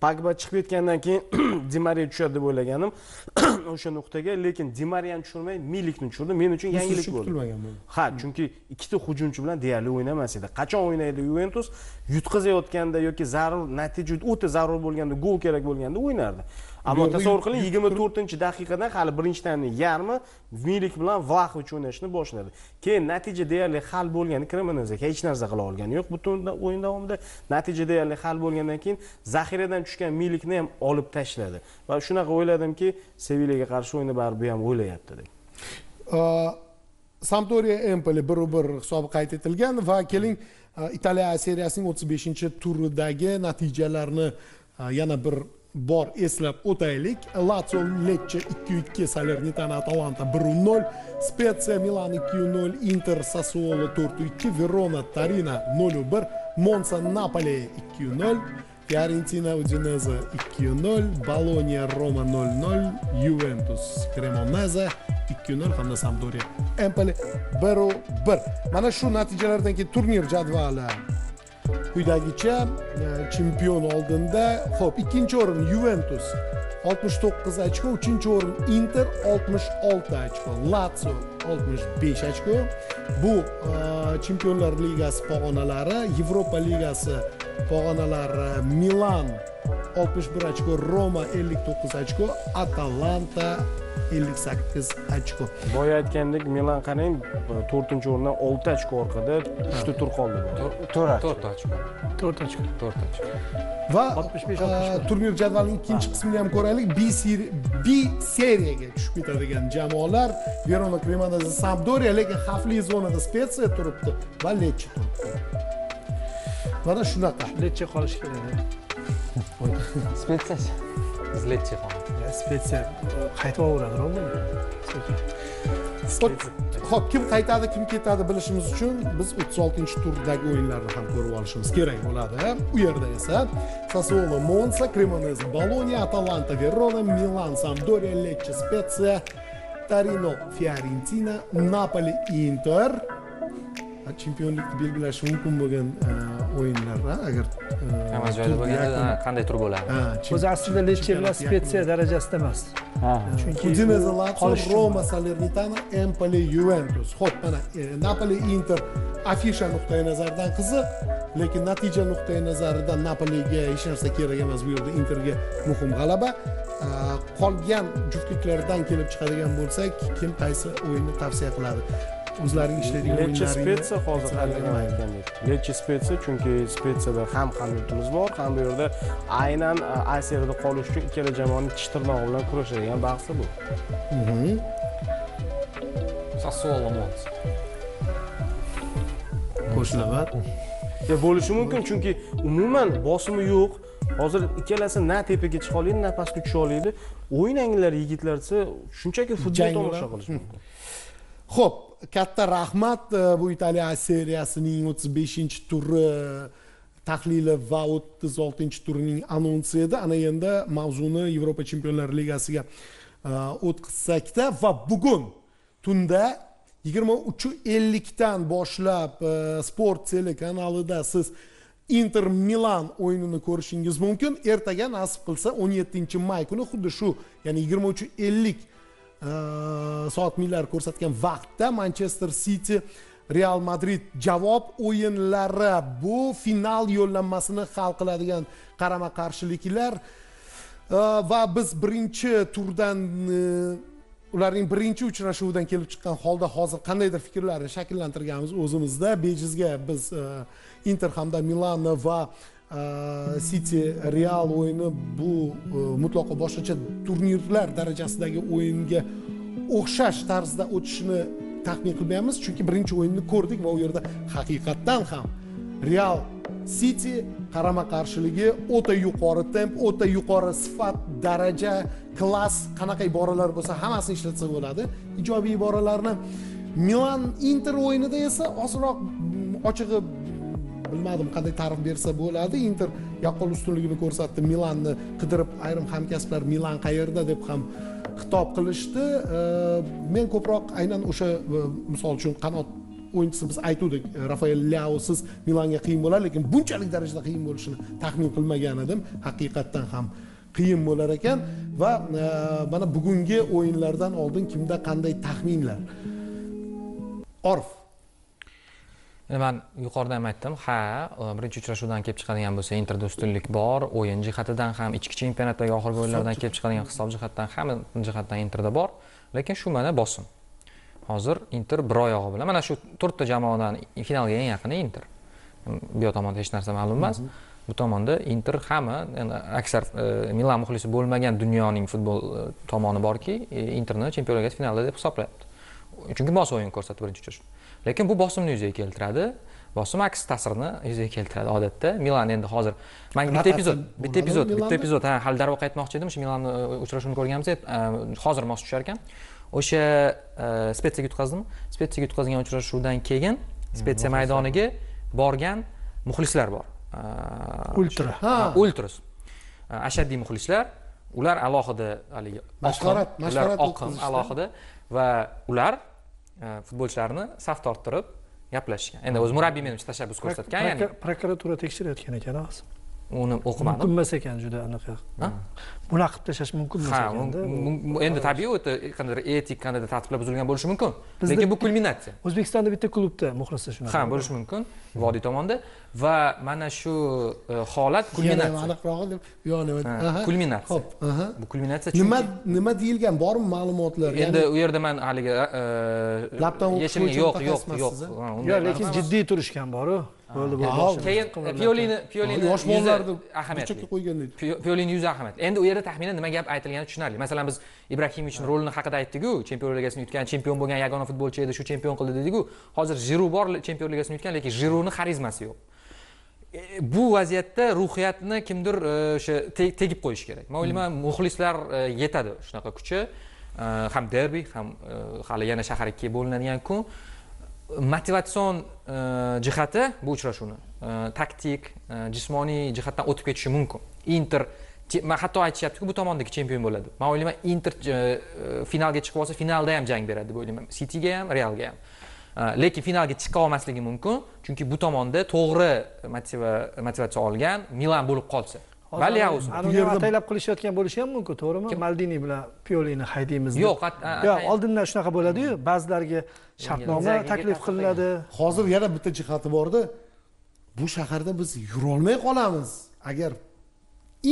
pagba chiqib ketgandan keyin di mariya tushadi deb o'ylaganim o'sha nuqtaga lekin di mariyani tushirmay milikni tushirdi. Men uchun yangilik bo'ldi. kutilmagan bo'ldi. Ha chunki ikkita hujumchi bilan deyarli o'ynamas edi. Qachon o'ynaydi yuventus yutqazayotganda yoki zarur natija o'ta zarur bo'lganda gol kerak bo'lganda o'ynardi ammo tasavvur qiling yigirma to'rtinchi daqiqadan hali birinchi taymning yarmi milik bilan vlaxovich o'ynashni boshladi. Keyin natija deyarli hal bo'lganda kremoneze hech narsa qila olgani yo'q butun o'yin davomida. Natija deyarli hal bo'lgandan keyin zaxiradan tushgan milikni ham olib tashladi. Va shunaqa o'yladimki sevilyaga qarshi o'yinda baribir bu ham o'ylayapti deb. Sampdoriya empoli bir bir hisobi qayd etilgan va keling italiya seriyasining o'ttiz beshinchi turidagi natijalarni yana bir bor eslab o'taylik. Latsio lecce ikki ikki salernitana atalanta bir nol spetsiya milan ikki nol inter sassuolo to'rt ikki verona tarina nol bir monsa napoli ikki nol fiorentina udineze ikki nol boloniya roma nol nol yuventus cremoneze ikki nol hamda sampdoriya empoli biru bir mana shu natijalardan keyin turnir jadvali. Quyidagicha chempion e, oldinda ho'p ikkinchi o'rin yuventus oltmish to'qqiz ochko uchinchi o'rin inter oltmish olti ochko latsio oltmish besh ochko. Bu e, chempionlar ligasi pog'onalari yevropa ligasi pog'onalari milan oltmish bir ochko roma ellik to'qqiz ochko atalanta ellik sakkiz ochko. Boya aytgandek milan qarang to'rtinchi o'rindan olti ochko orqada uchta tur qoldi. To'rt to'rtta ochko. to'rt ochko. To'rtta ochko. Va 65, e, 65. turnir jadvalining ikkinchi qismini ham ko'raylik. B seri- b seriyaga tushib ketadigan jamoalar. Verona cremonese sampdoriya lekin xavfli zonada spetsiya turibdi va lecce turibdi. Mana shunaqa. Leche qolishi kerak spetsiyachi biz lecche qolamiz spetsiya qaytib olaveradi buni ho'p kim qaytadi kim ketadi bilishimiz uchun biz o'ttiz oltinchi turdagi o'yinlarni ham ko'rib olishimiz kerak bo'ladi. U yerda esa sassuolo monsa cremonese boloniya atalanta verona milan sampdoriya lecce spetsiya torino fiorentina napoli inter. Chempionlikni belgilashi mumkin bo'lgan e, e, o'yinlar ha, agar e, hamma joyda bo'lganda qanday tur bo'ladi o'zi aslida leche bilan chempionat spetsiya darajasida emas chunki Roma Salernitana, Empoli Juventus. Xo'p, mana e, Napoli Inter afisha nuqtai nazaridan qiziq, lekin natija nuqtai nazaridan Napoliga hech narsa kerak emas. Bu yerda Interga muhim g'alaba. A, Qolgan juftliklardan kelib chiqadigan bo'lsak, kim qaysi o'yinni tavsiya qiladi? O'zlarining ishlaydigan leche spetsiya hozir hali aytgandek? Leche spetsiya chunki spetsiyada ham qandutimiz bor ham bu yerda aynan a seriyada qolish uchun ikkala jamoaning tish tirnog'i bilan kurashadigan bahsi bu. Sassuolo qo'shilaman. Ya bo'lishi mumkin chunki umuman bosimi yo'q. Hozir ikkalasi na tepaga chiqa oladi na pastga tusha oladi. O'ynanglar yigitlar desa shunchaki futbol tomosha qilish mumkin. Xo'p, katta rahmat e, bu Italiya seriyasining 35 turi e, tahlili va 36 turining anonsi edi. Ana endi mavzuni Yevropa Chempionlar Ligasiga e, o'tkazsakda va bugun tunda 23:50 dan boshlab Sport telekanalida siz Inter Milan o'yinini ko'rishingiz mumkin. Ertaga nasib qilsa 17-may kuni xuddi shu, ya'ni 23:50 Э, soat millar ko'rsatgan vaqtda manchester city real madrid javob o'yinlari bu final yo'llanmasini hal qiladigan qarama qarshiliklar э, va biz birinchi turdan э, ularning birinchi uchrashuvidan kelib chiqqan holda hozir qandaydir fikrlarni shakllantirganmiz o'zimizda. Bejizga biz inter hamda milan va siti city real o'yini bu э, mutlaqo boshqacha turnirlar darajasidagi o'yinga o'xshash tarzda o'tishini taxmin qilmayapmiz. Chunki birinchi o'yinni ko'rdik va u yerda haqiqatdan ham real city qarama qarshiligi o'ta yuqori temp o'ta yuqori sifat daraja klass qanaqa iboralar bo'lsa hammasini ishlatsa bo'ladi. Ijobiy iboralarni milan inter o'yinida esa ozroq ochig'i bilmadim qanday ta'rif bersa bo'ladi. Inter yaqqol ustunligini ko'rsatdi. Milanni qidirib ayrim hamkasblar milan qayerda deb ham xitob qilishdi. Men ko'proq aynan o'sha e, misol uchun qanot o'yinchisi biz aytuvdik e, rafael liaosiz milanga qiyin bo'ladi lekin bunchalik darajada qiyin bo'lishini taxmin qilmagan edim. Haqiqatdan ham qiyin bo'lar ekan. Va e, mana bugungi o'yinlardan oldin kimda qanday taxminlar? Orif. Man yuqorida ham aytdim ha e, birinchi uchrashuvdan kelib chiqadigan bo'lsa interda ustunlik bor o'yin jihatidan ham ichki chempionatdagi oxirgi o'yinlardan kelib chiqadigan hisob jihatdan hamma jihatdan interda bor. Lekin shu mana bosim. Hozir inter bir oyog'i bilan mana shu to'rtta jamoadan finalga eng yaqini inter. Bu yoq tomonda hech narsa ma'lum emas. Bu tomonda inter hamma endi aksar e, milan muxlisi bo'lmagan dunyoning futbol e, tomoni borki interni chempionlar ligasi finalda deb hisoblayapti. Chunki bosiq o'yin ko'rsatdi birinchi uchrashuv lekin bu bosimni yuzaga keltiradi. Bosim aks ta'sirini yuzaga keltiradi odatda. Milan endi hozir man bitta epizod bitta epizod bitta epizod. Ha hali darvoqe aytmoqchi edim o'sha milanni e, uchrashuvini ko'rganmiz hozir mos tushar ekan. O'sha spetsiyaga yutqazdimi spetsiyaga yutqazgan uchrashuvdan keyin spetsiya maydoniga borgan muxlislar bor. Ultra. Ha. Ultras. Ashaddiy muxlislar. Ular alohida haligi Mashvarat- oqim, ular mashvarat oqim alohida. Va ular e, futbolchilarni saf torttirib gaplashishgan endi o'zi murabbiy menimcha tashabbus ko'rsatgan ya'ni prokuratura tekshirayotgan ekan hozir uni mumkin o'qimadim. Emas ekan juda anaqa. Bunaqa qilib tashlash mumkin emas ekanda endi tabiiy o'ta qandaydir etik qandaydir tartiblar buzilgan bo'lishi mumkin. Lekin bu kulminatsiya. O'zbekistonda bitta klubda muxlislar shunaqa. Ha bo'lishi mumkin. Vodiy tomonda. Va mana shu e, holat kulminatsiya. aniqrog'i deb kulminatsiya. Ho'p, bu kulminatsiya nima chunki nima deyilgan? Bormi ma'lumotlar? Endi u yerda man haligi e, Labdan yo'q yo'q yo'q. yo'q lekin jiddiy turishgan boru bo'ldi bo'ldi. Keyin piolini piolini yosh bolalarni ahamiyatli qo'ygan piolini yuzi ahamiyatli endi u yerda taxminan nima gap aytilgani tushunarli. Masalan biz ibrahimovichni rolini haqida aytdiku chempionlar ligasini yutgan chempion bo'lgan yagona futbolchi edi shu chempion qildi dediku. Hozir jiru bor chempionlar ligasini yutgan lekin jiruni xarizmasi yo'q. E, bu vaziyatda ruhiyatni kimdir e, o'sha te- tegib qo'yishi kerak. Man o'ylayman muxlislar e, yetadi shunaqa kuchi. E, ham derbi ham e, hali yana shahar ikkiga bo'linadigan kun motivatsion e, jihati bu uchrashuvni e, taktik e, jismoniy jihatdan o'tib ketishi mumkin. Inter man hatto aytishyaptiku bu tomondagi chempion bo'ladi. Man o'ylayman inter finalga chiqib olsa finalda ham jang beradi deb o'ylayman. Sitiga ham realga ham. Lekin finalga chiqa olmasligi mumkin chunki bu tomonda to'g'ri motiva- motivatsiya olgan milan bo'lib qolsa. Va Leao uni Bu yerda- ataylab qilishayotgan bo'lishi ham mumkin to'g'rimi maldini bilan piolini haydaymiz yo'q yo'q oldindan shunaqa bo'ladiyu ba'zilarga shartnoma taklif qilinadi. Hozir yana bitta jihati borda. Bu shaharda biz yurolmay qolamiz. Agar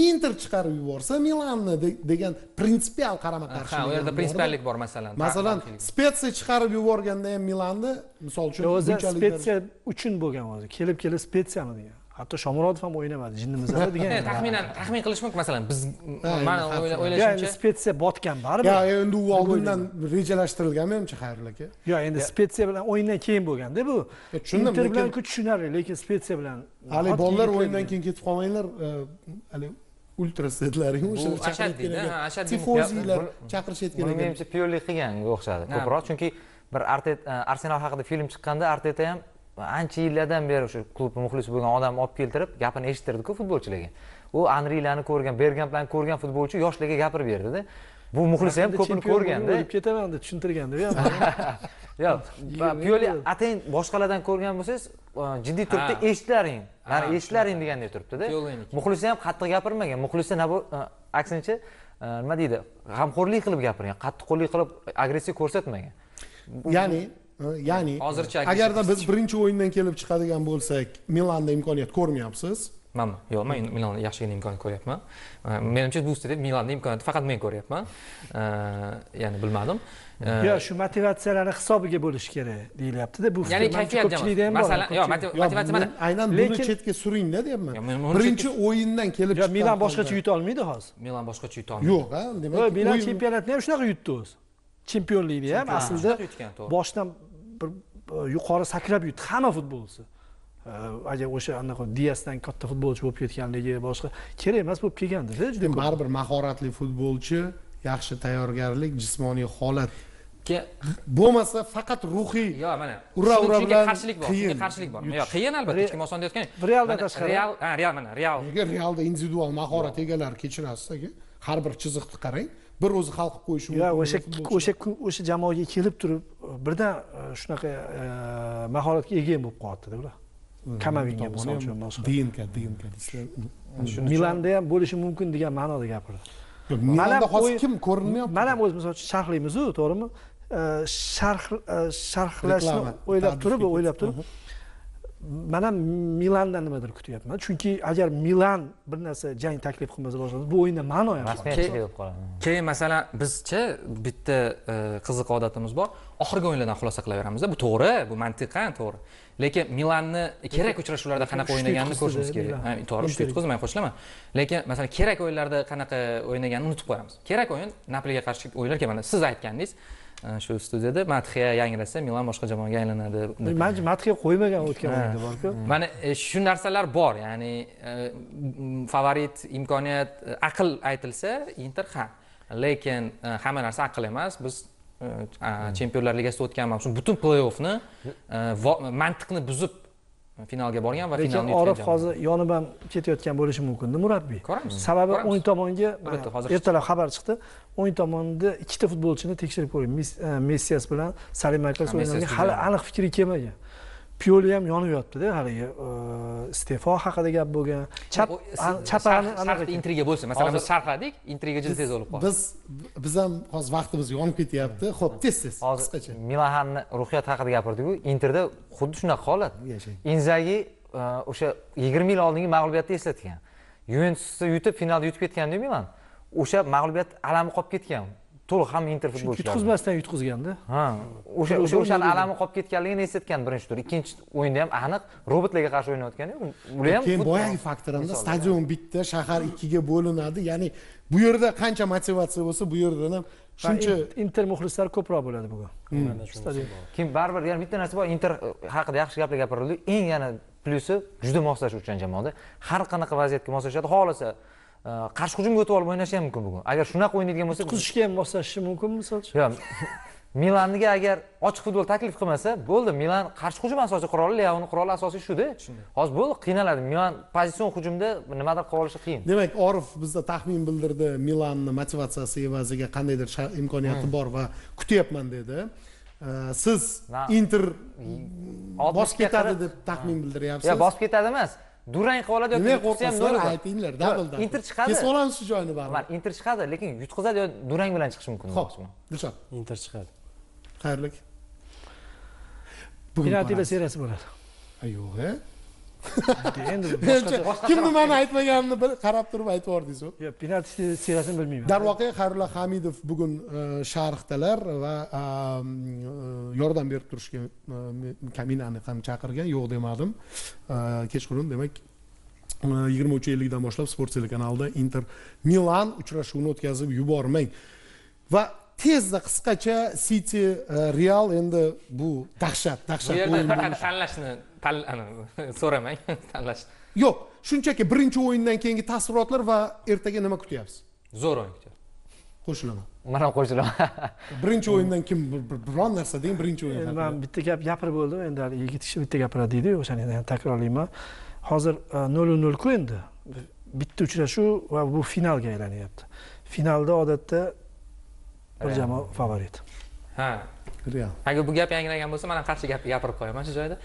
inter chiqarib yuborsa milanni de- degan prinsipial qarama ha qarshilik u yerda prinsipiallik bor masalan. Masalan spetsiya chiqarib yuborganda ham milanni misol uchun spetsiya uchun bo'lgan o'zi kelib kelib spetsiyami degan hatto shomurodov ham o'ynamadi jinnimiz degan E, edi. taxminan taxmin qilish mumkin masalan biz Ha, man endi o'yla- xavf- yo endi o'ylashimcha spetsiya botgan baribir ya endi u oldindan rejalashtirilgan menimcha xayrul aka. Yo endi spetsiya bilan o'yindan keyin bo'lganda bu. Tushundim, inter bilan tushunarli lekin spetsiya bilan hali nahotki bolalar o'yindan keyin ketib qolmanglar e, hali ultras dedilaring o'sha tifoziylar chaqirishayotgan buni ekan. menimcha pioli qilganga o'xshadi. Ha. ko'proq chunki bir e, arsenal haqida film chiqqanda arteta ham ancha yillardan beri o'sha klubni muxlisi bo'lgan odamni olib keltirib gapini eshittirdiku futbolchilarga. U anrilarni ko'rgan bergamplarni ko'rgan futbolchi yoshlarga gapirib berdida. Bu muxlisi ham ko'pini ko'rganda bo'lib ketaman deb tushuntirganda ham. Yo'q pioli atayin boshqalardan ko'rgan bo'lsangiz jiddiy turibdi eshitlaring mana eshitlaring degandek turibdida. Muxlisi ham qattiq gapirmagan muxlisi e, aksincha e, nima deydi g'amxo'rlik qilib gapirgan qattiqqo'llik qilib agressiya ko'rsatmagan. Ya'ni ya'ni Hozircha agarda biz birinchi o'yindan kelib chiqadigan bo'lsak milanda imkoniyat ko'rmayapsiz? Manmi yo'q man milanni yaxshigina imkoniyat ko'ryapman. E, menimcha bu ustida milanni imkoniyati faqat men ko'ryapman. E, ya'ni bilmadim. E, yo shu motivatsiyalarni hisobiga bo'lishi kerak deyilyaptida. Bu ya'ni kayfiyat ko'pchilikda ham bor. Masalan yo'q motiv- motivatsiya mana aynan buni Lekin- chetga suringda deyapman. Birinchi o'yindan kelib chiqqan milan boshqacha yuta olmaydi hozir. Milan boshqacha yuta olmaydi. Yo'q a demak milan chempionatni ham shunaqa yutdi o'zi chempionlikni ham Ha, aslida boshdan bir yuqori sakrab yutdi hamma futbolchi agar o'sha anaqa diasdan katta futbolchi bo'lib ketganligi boshqa kerak emas bo'lib kelgandida juda baribir mahoratli futbolchi yaxshi tayyorgarlik jismoniy holat bo'lmasa faqat ruhiy yo'q mana Ura, ura bilan qarshilik bor qiyin. shunga qarshilik bor. Yo'q qiyin albatta hech kim oson deyotgan yo'q. Realdan tashqari. real ha real mana real. Nega realda individual mahorat egalari kechirasiz aka har bir chiziqni qarang bir o'zi hal qilib qo'yishi mumkin o'sha bo'lgan o'sha kun- o'sha jamoaga kelib turib birdan e, shunaqa e, mahoratga ega bo'lib qolyaptida ular. Kamavinga misol uchun boshqa. Dnk dnk milanda ham bo'lishi mumkin degan ma'noda gapirdi. Yo'q, milanda hozir kim? Ko'rinmayapti. Man ham o'zi misol uchun sharhlaymizu to'g'rimi? E, sharh e, sharhlashni o'ylab turib o'ylab turib man ham milandan nimadir kutyapman. Chunki agar milan bir narsa jang taklif qilmasa boshqa bu o'yinda ma'no ham yo'q. rasmiyatchilik bo'lib qoladi. Keyin masalan bizcha bitta e, qiziq odatimiz bor. Oxirgi o'yinlardan xulosa qilaveramizda. Bu to'g'ri bu mantiqan to'g'ri. Lekin milanni kerak uchrashuvlarda qanaqa o'ynaganini ko'rishimiz kerak. To'g'ri uchta Inter. yutqizdi man qo'shilaman. Lekin masalan kerak o'yinlarda qanaqa o'ynaganini unutib qo'yamiz. Kerak o'yin napoliga qarshi o'yinlar mana siz aytgandingiz shu studiyada madhiya yangrasa milan boshqa jamoaga aylanadi manimcha madhiya qo'ymagan o'tgan o'yinda borku mana shu narsalar bor ya'ni favorit imkoniyat aql aytilsa inter ha lekin hamma narsa aql emas biz chempionlar ligasida o'tgan mavsum butun play offni mantiqni buzib finalga borgan va finalni orif yutgan jamoa. hozir yonib ham ketayotgan bo'lishi mumkinda. Murabbiy ko'ramiz. Sababi o'ng tomonga ertalab xabar chiqdi. O'ng tomonda ikkita futbolchini tekshirib ko'ring. E, messias bilan salim makers Ha, Messias o'ynalgan hali aniq fikri kelmagan pioli ham yonib yotibdida haligi e, iste'fo haqida gap bo'lgan. Chap chapani sharhda intriga bo'lsin. Masalan biz sharhladik intriga juda tez bo'lib qoldi. biz biz ham hozir vaqtimiz yonib ketyapti. Ho'p tez tez hozir qisqacha. Milahanni ruhiyati haqida gapirdiku interda xuddi shunaqa holat. Inzagi e, o'sha yigirma yil oldingi mag'lubiyatni eslatgan. Yuventusni yutib finalda yutib ketgandi milan o'sha mag'lubiyat alami qolib ketgan to'liq hamma inter chunki futbolchilari yutqizmasdan yutqizganda. Ha o'sha O'sha o'sha o'shani alami qolib ketganligini eslatgan birinchi tur. Ikkinchi o'yinda ham aniq robotlarga qarshi o'ynayotgan ular ham keyin boyagi faktor hamda stadion bitta shahar ikkiga bo'linadi. Ya'ni bu yerda qancha motivatsiya bo'lsa bu yerda ham shuncha In- inter muxlislari ko'proq bo'ladi bugun. Keyin baribir yana bitta narsa bor inter e, haqida yaxshi gaplar gapirildi. Eng yana plyusi juda moslashuvchan jamoada. Har qanaqa vaziyatga moslashadi. Xohlasa qarshi hujumga o'tib olib o'ynashi ham mumkin bugun. Agar shunaqa o'ynaydigan bo'lsa yutqizishga ham moslashishi mumkinmi misol uchun yo'q milanniga agar ochiq futbol taklif qilmasa bo'ldi. Milan qarshi hujum asosiy quroli leovni quroli asosiy shuda hozir bo'ldi qiynaladi. Milan pozitsion hujumda nimadir qilib olishi qiyin. Demak orif bizda taxmin bildirdi milanni motivatsiyasi evaziga qandaydir imkoniyati bor va kutyapman dedi. Э, siz inter bosib ketadi deb taxmin bildiryapsiz. Yo bosib ketadi emas durang qilib oladi yoki yutqizsa ham qo'rqasizlar nol aytinglar double inter chiqadi. Kesib olamiz shu joyni man baribir inter chiqadi lekin yutqizadi yo durang bilan chiqishi mumkin ho'p dilshod inter chiqadi. Xayrli penaltilar seriyasi bo'ladi. Yo'q e endi kim nimani aytmaganini bir qarab turib aytib yubordingiz Yo'q, penalti seriyasini bilmayman. Darvoqe xayrullo hamidov bugun e, sharhdalar va e, yordam berib turishga e, kaminani ham chaqirgan. Yo'q demadim. E, kechqurun demak yigirma uch ellikdan boshlab sport telekanalida inter milan uchrashuvini o'tkazib yubormang. Va tezda qisqacha siti e, real endi bu dahshat bu dahshat yerda o'yin faqat tanlashni so'ramang tanlashni yo'q shunchaki birinchi o'yindan keyingi taassurotlar va ertaga nima kutyapsiz? Zo'r o'yin kutyapti qo'shilaman. Man ham qo'shilaman birinchi o'yindan kim bir- bir- biron narsa deng birinchi o'yin man bitta gap gapirib bo'ldim endi hali yigit kishi bitta gapiradi deydiyu o'shani yana takrorlayman. Hozir nol nolku endi. Bitta uchrashuv va bu finalga aylanyapti. Finalda odatda bir jamoa favorit. Ha real. Agar bu gap yangragan bo'lsa man ham qarshi gap gapirib qo'yaman shu joyda.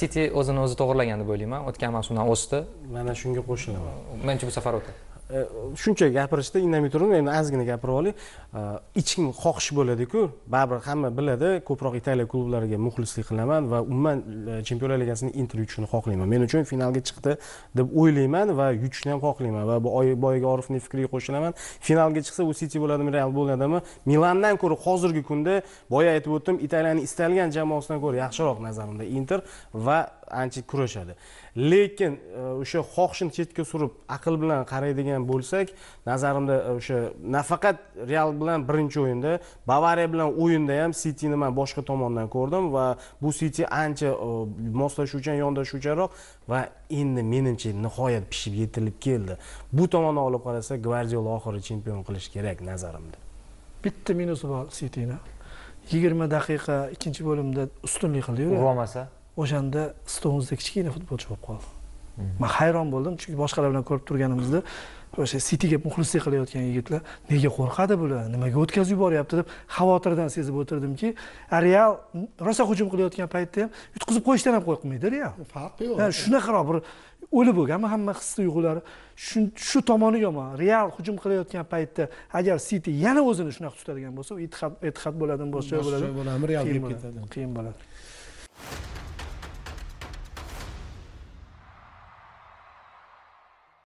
City o'zini o'zi to'g'irlagan deb o'ylayman. O'tgan mavsumdan o'sdi. Mana shunga qo'shilaman menimcha bu safar o'tadi Э, shuncha gapirishda indamay turdim. Endi ozgina gapirib olay. Э, iching ichki xohish bo'ladiku. Baribir hamma biladi. Ko'proq italiya klublariga muxlislik qilaman va umuman e, chempionlar ligasini inter yutishini xohlayman. Men uchun finalga chiqdi deb o'ylayman va yutishni ham xohlayman va bu boyagi orifning fikriga qo'shilaman finalga chiqsa u siti bo'ladimi real bo'ladimi? Milandan ko'ra hozirgi kunda boya aytib o'tdim italiyaning istalgan jamoasidan ko'ra yaxshiroq nazarimda inter va ancha kurashadi. Lekin e, o'sha xohishni chetga surib aql bilan qaraydigan bo'lsak nazarimda e, o'sha nafaqat real bilan birinchi o'yinda bavariya bilan o'yinda ham sitini man boshqa tomondan ko'rdim va bu siti ancha e, moslashuvchan yondashuvchanroq va endi menimcha nihoyat pishib yetilib keldi. Bu tomondan olib qarasak gvardiola oxiri chempion qilish kerak nazarimda. Bitta minusi bor sitini yigirma daqiqa ikkinchi bo'limda ustunlik qildiyu. Urolmasa o'shanda stounzda kichkina futbolchi bo'lib qoldi. Man hayron bo'ldim chunki boshqalar bilan ko'rib turganimizda o'sha sitiga muxlislik qilayotgan yigitlar nega qo'rqadi bular? Nimaga o'tkazib yuboryapti? deb xavotirdan sezib o'tirdimki real rosa hujum qilayotgan paytda ham yutqizib qo'yishdan ham qo'rqmaydi real. Farqi yo'q. Ha, shunaqaroq bir o'lib bo'lganmi hamma his tuyg'ulari. Shu shu tomoni yomon. Real hujum qilayotgan paytda agar siti yana o'zini shunaqa tutadigan bo'lsa u etihad etihad bo'ladimi boshqa Boshqa bo'ladi. bo'ladimi, Real qiyin bo'ladi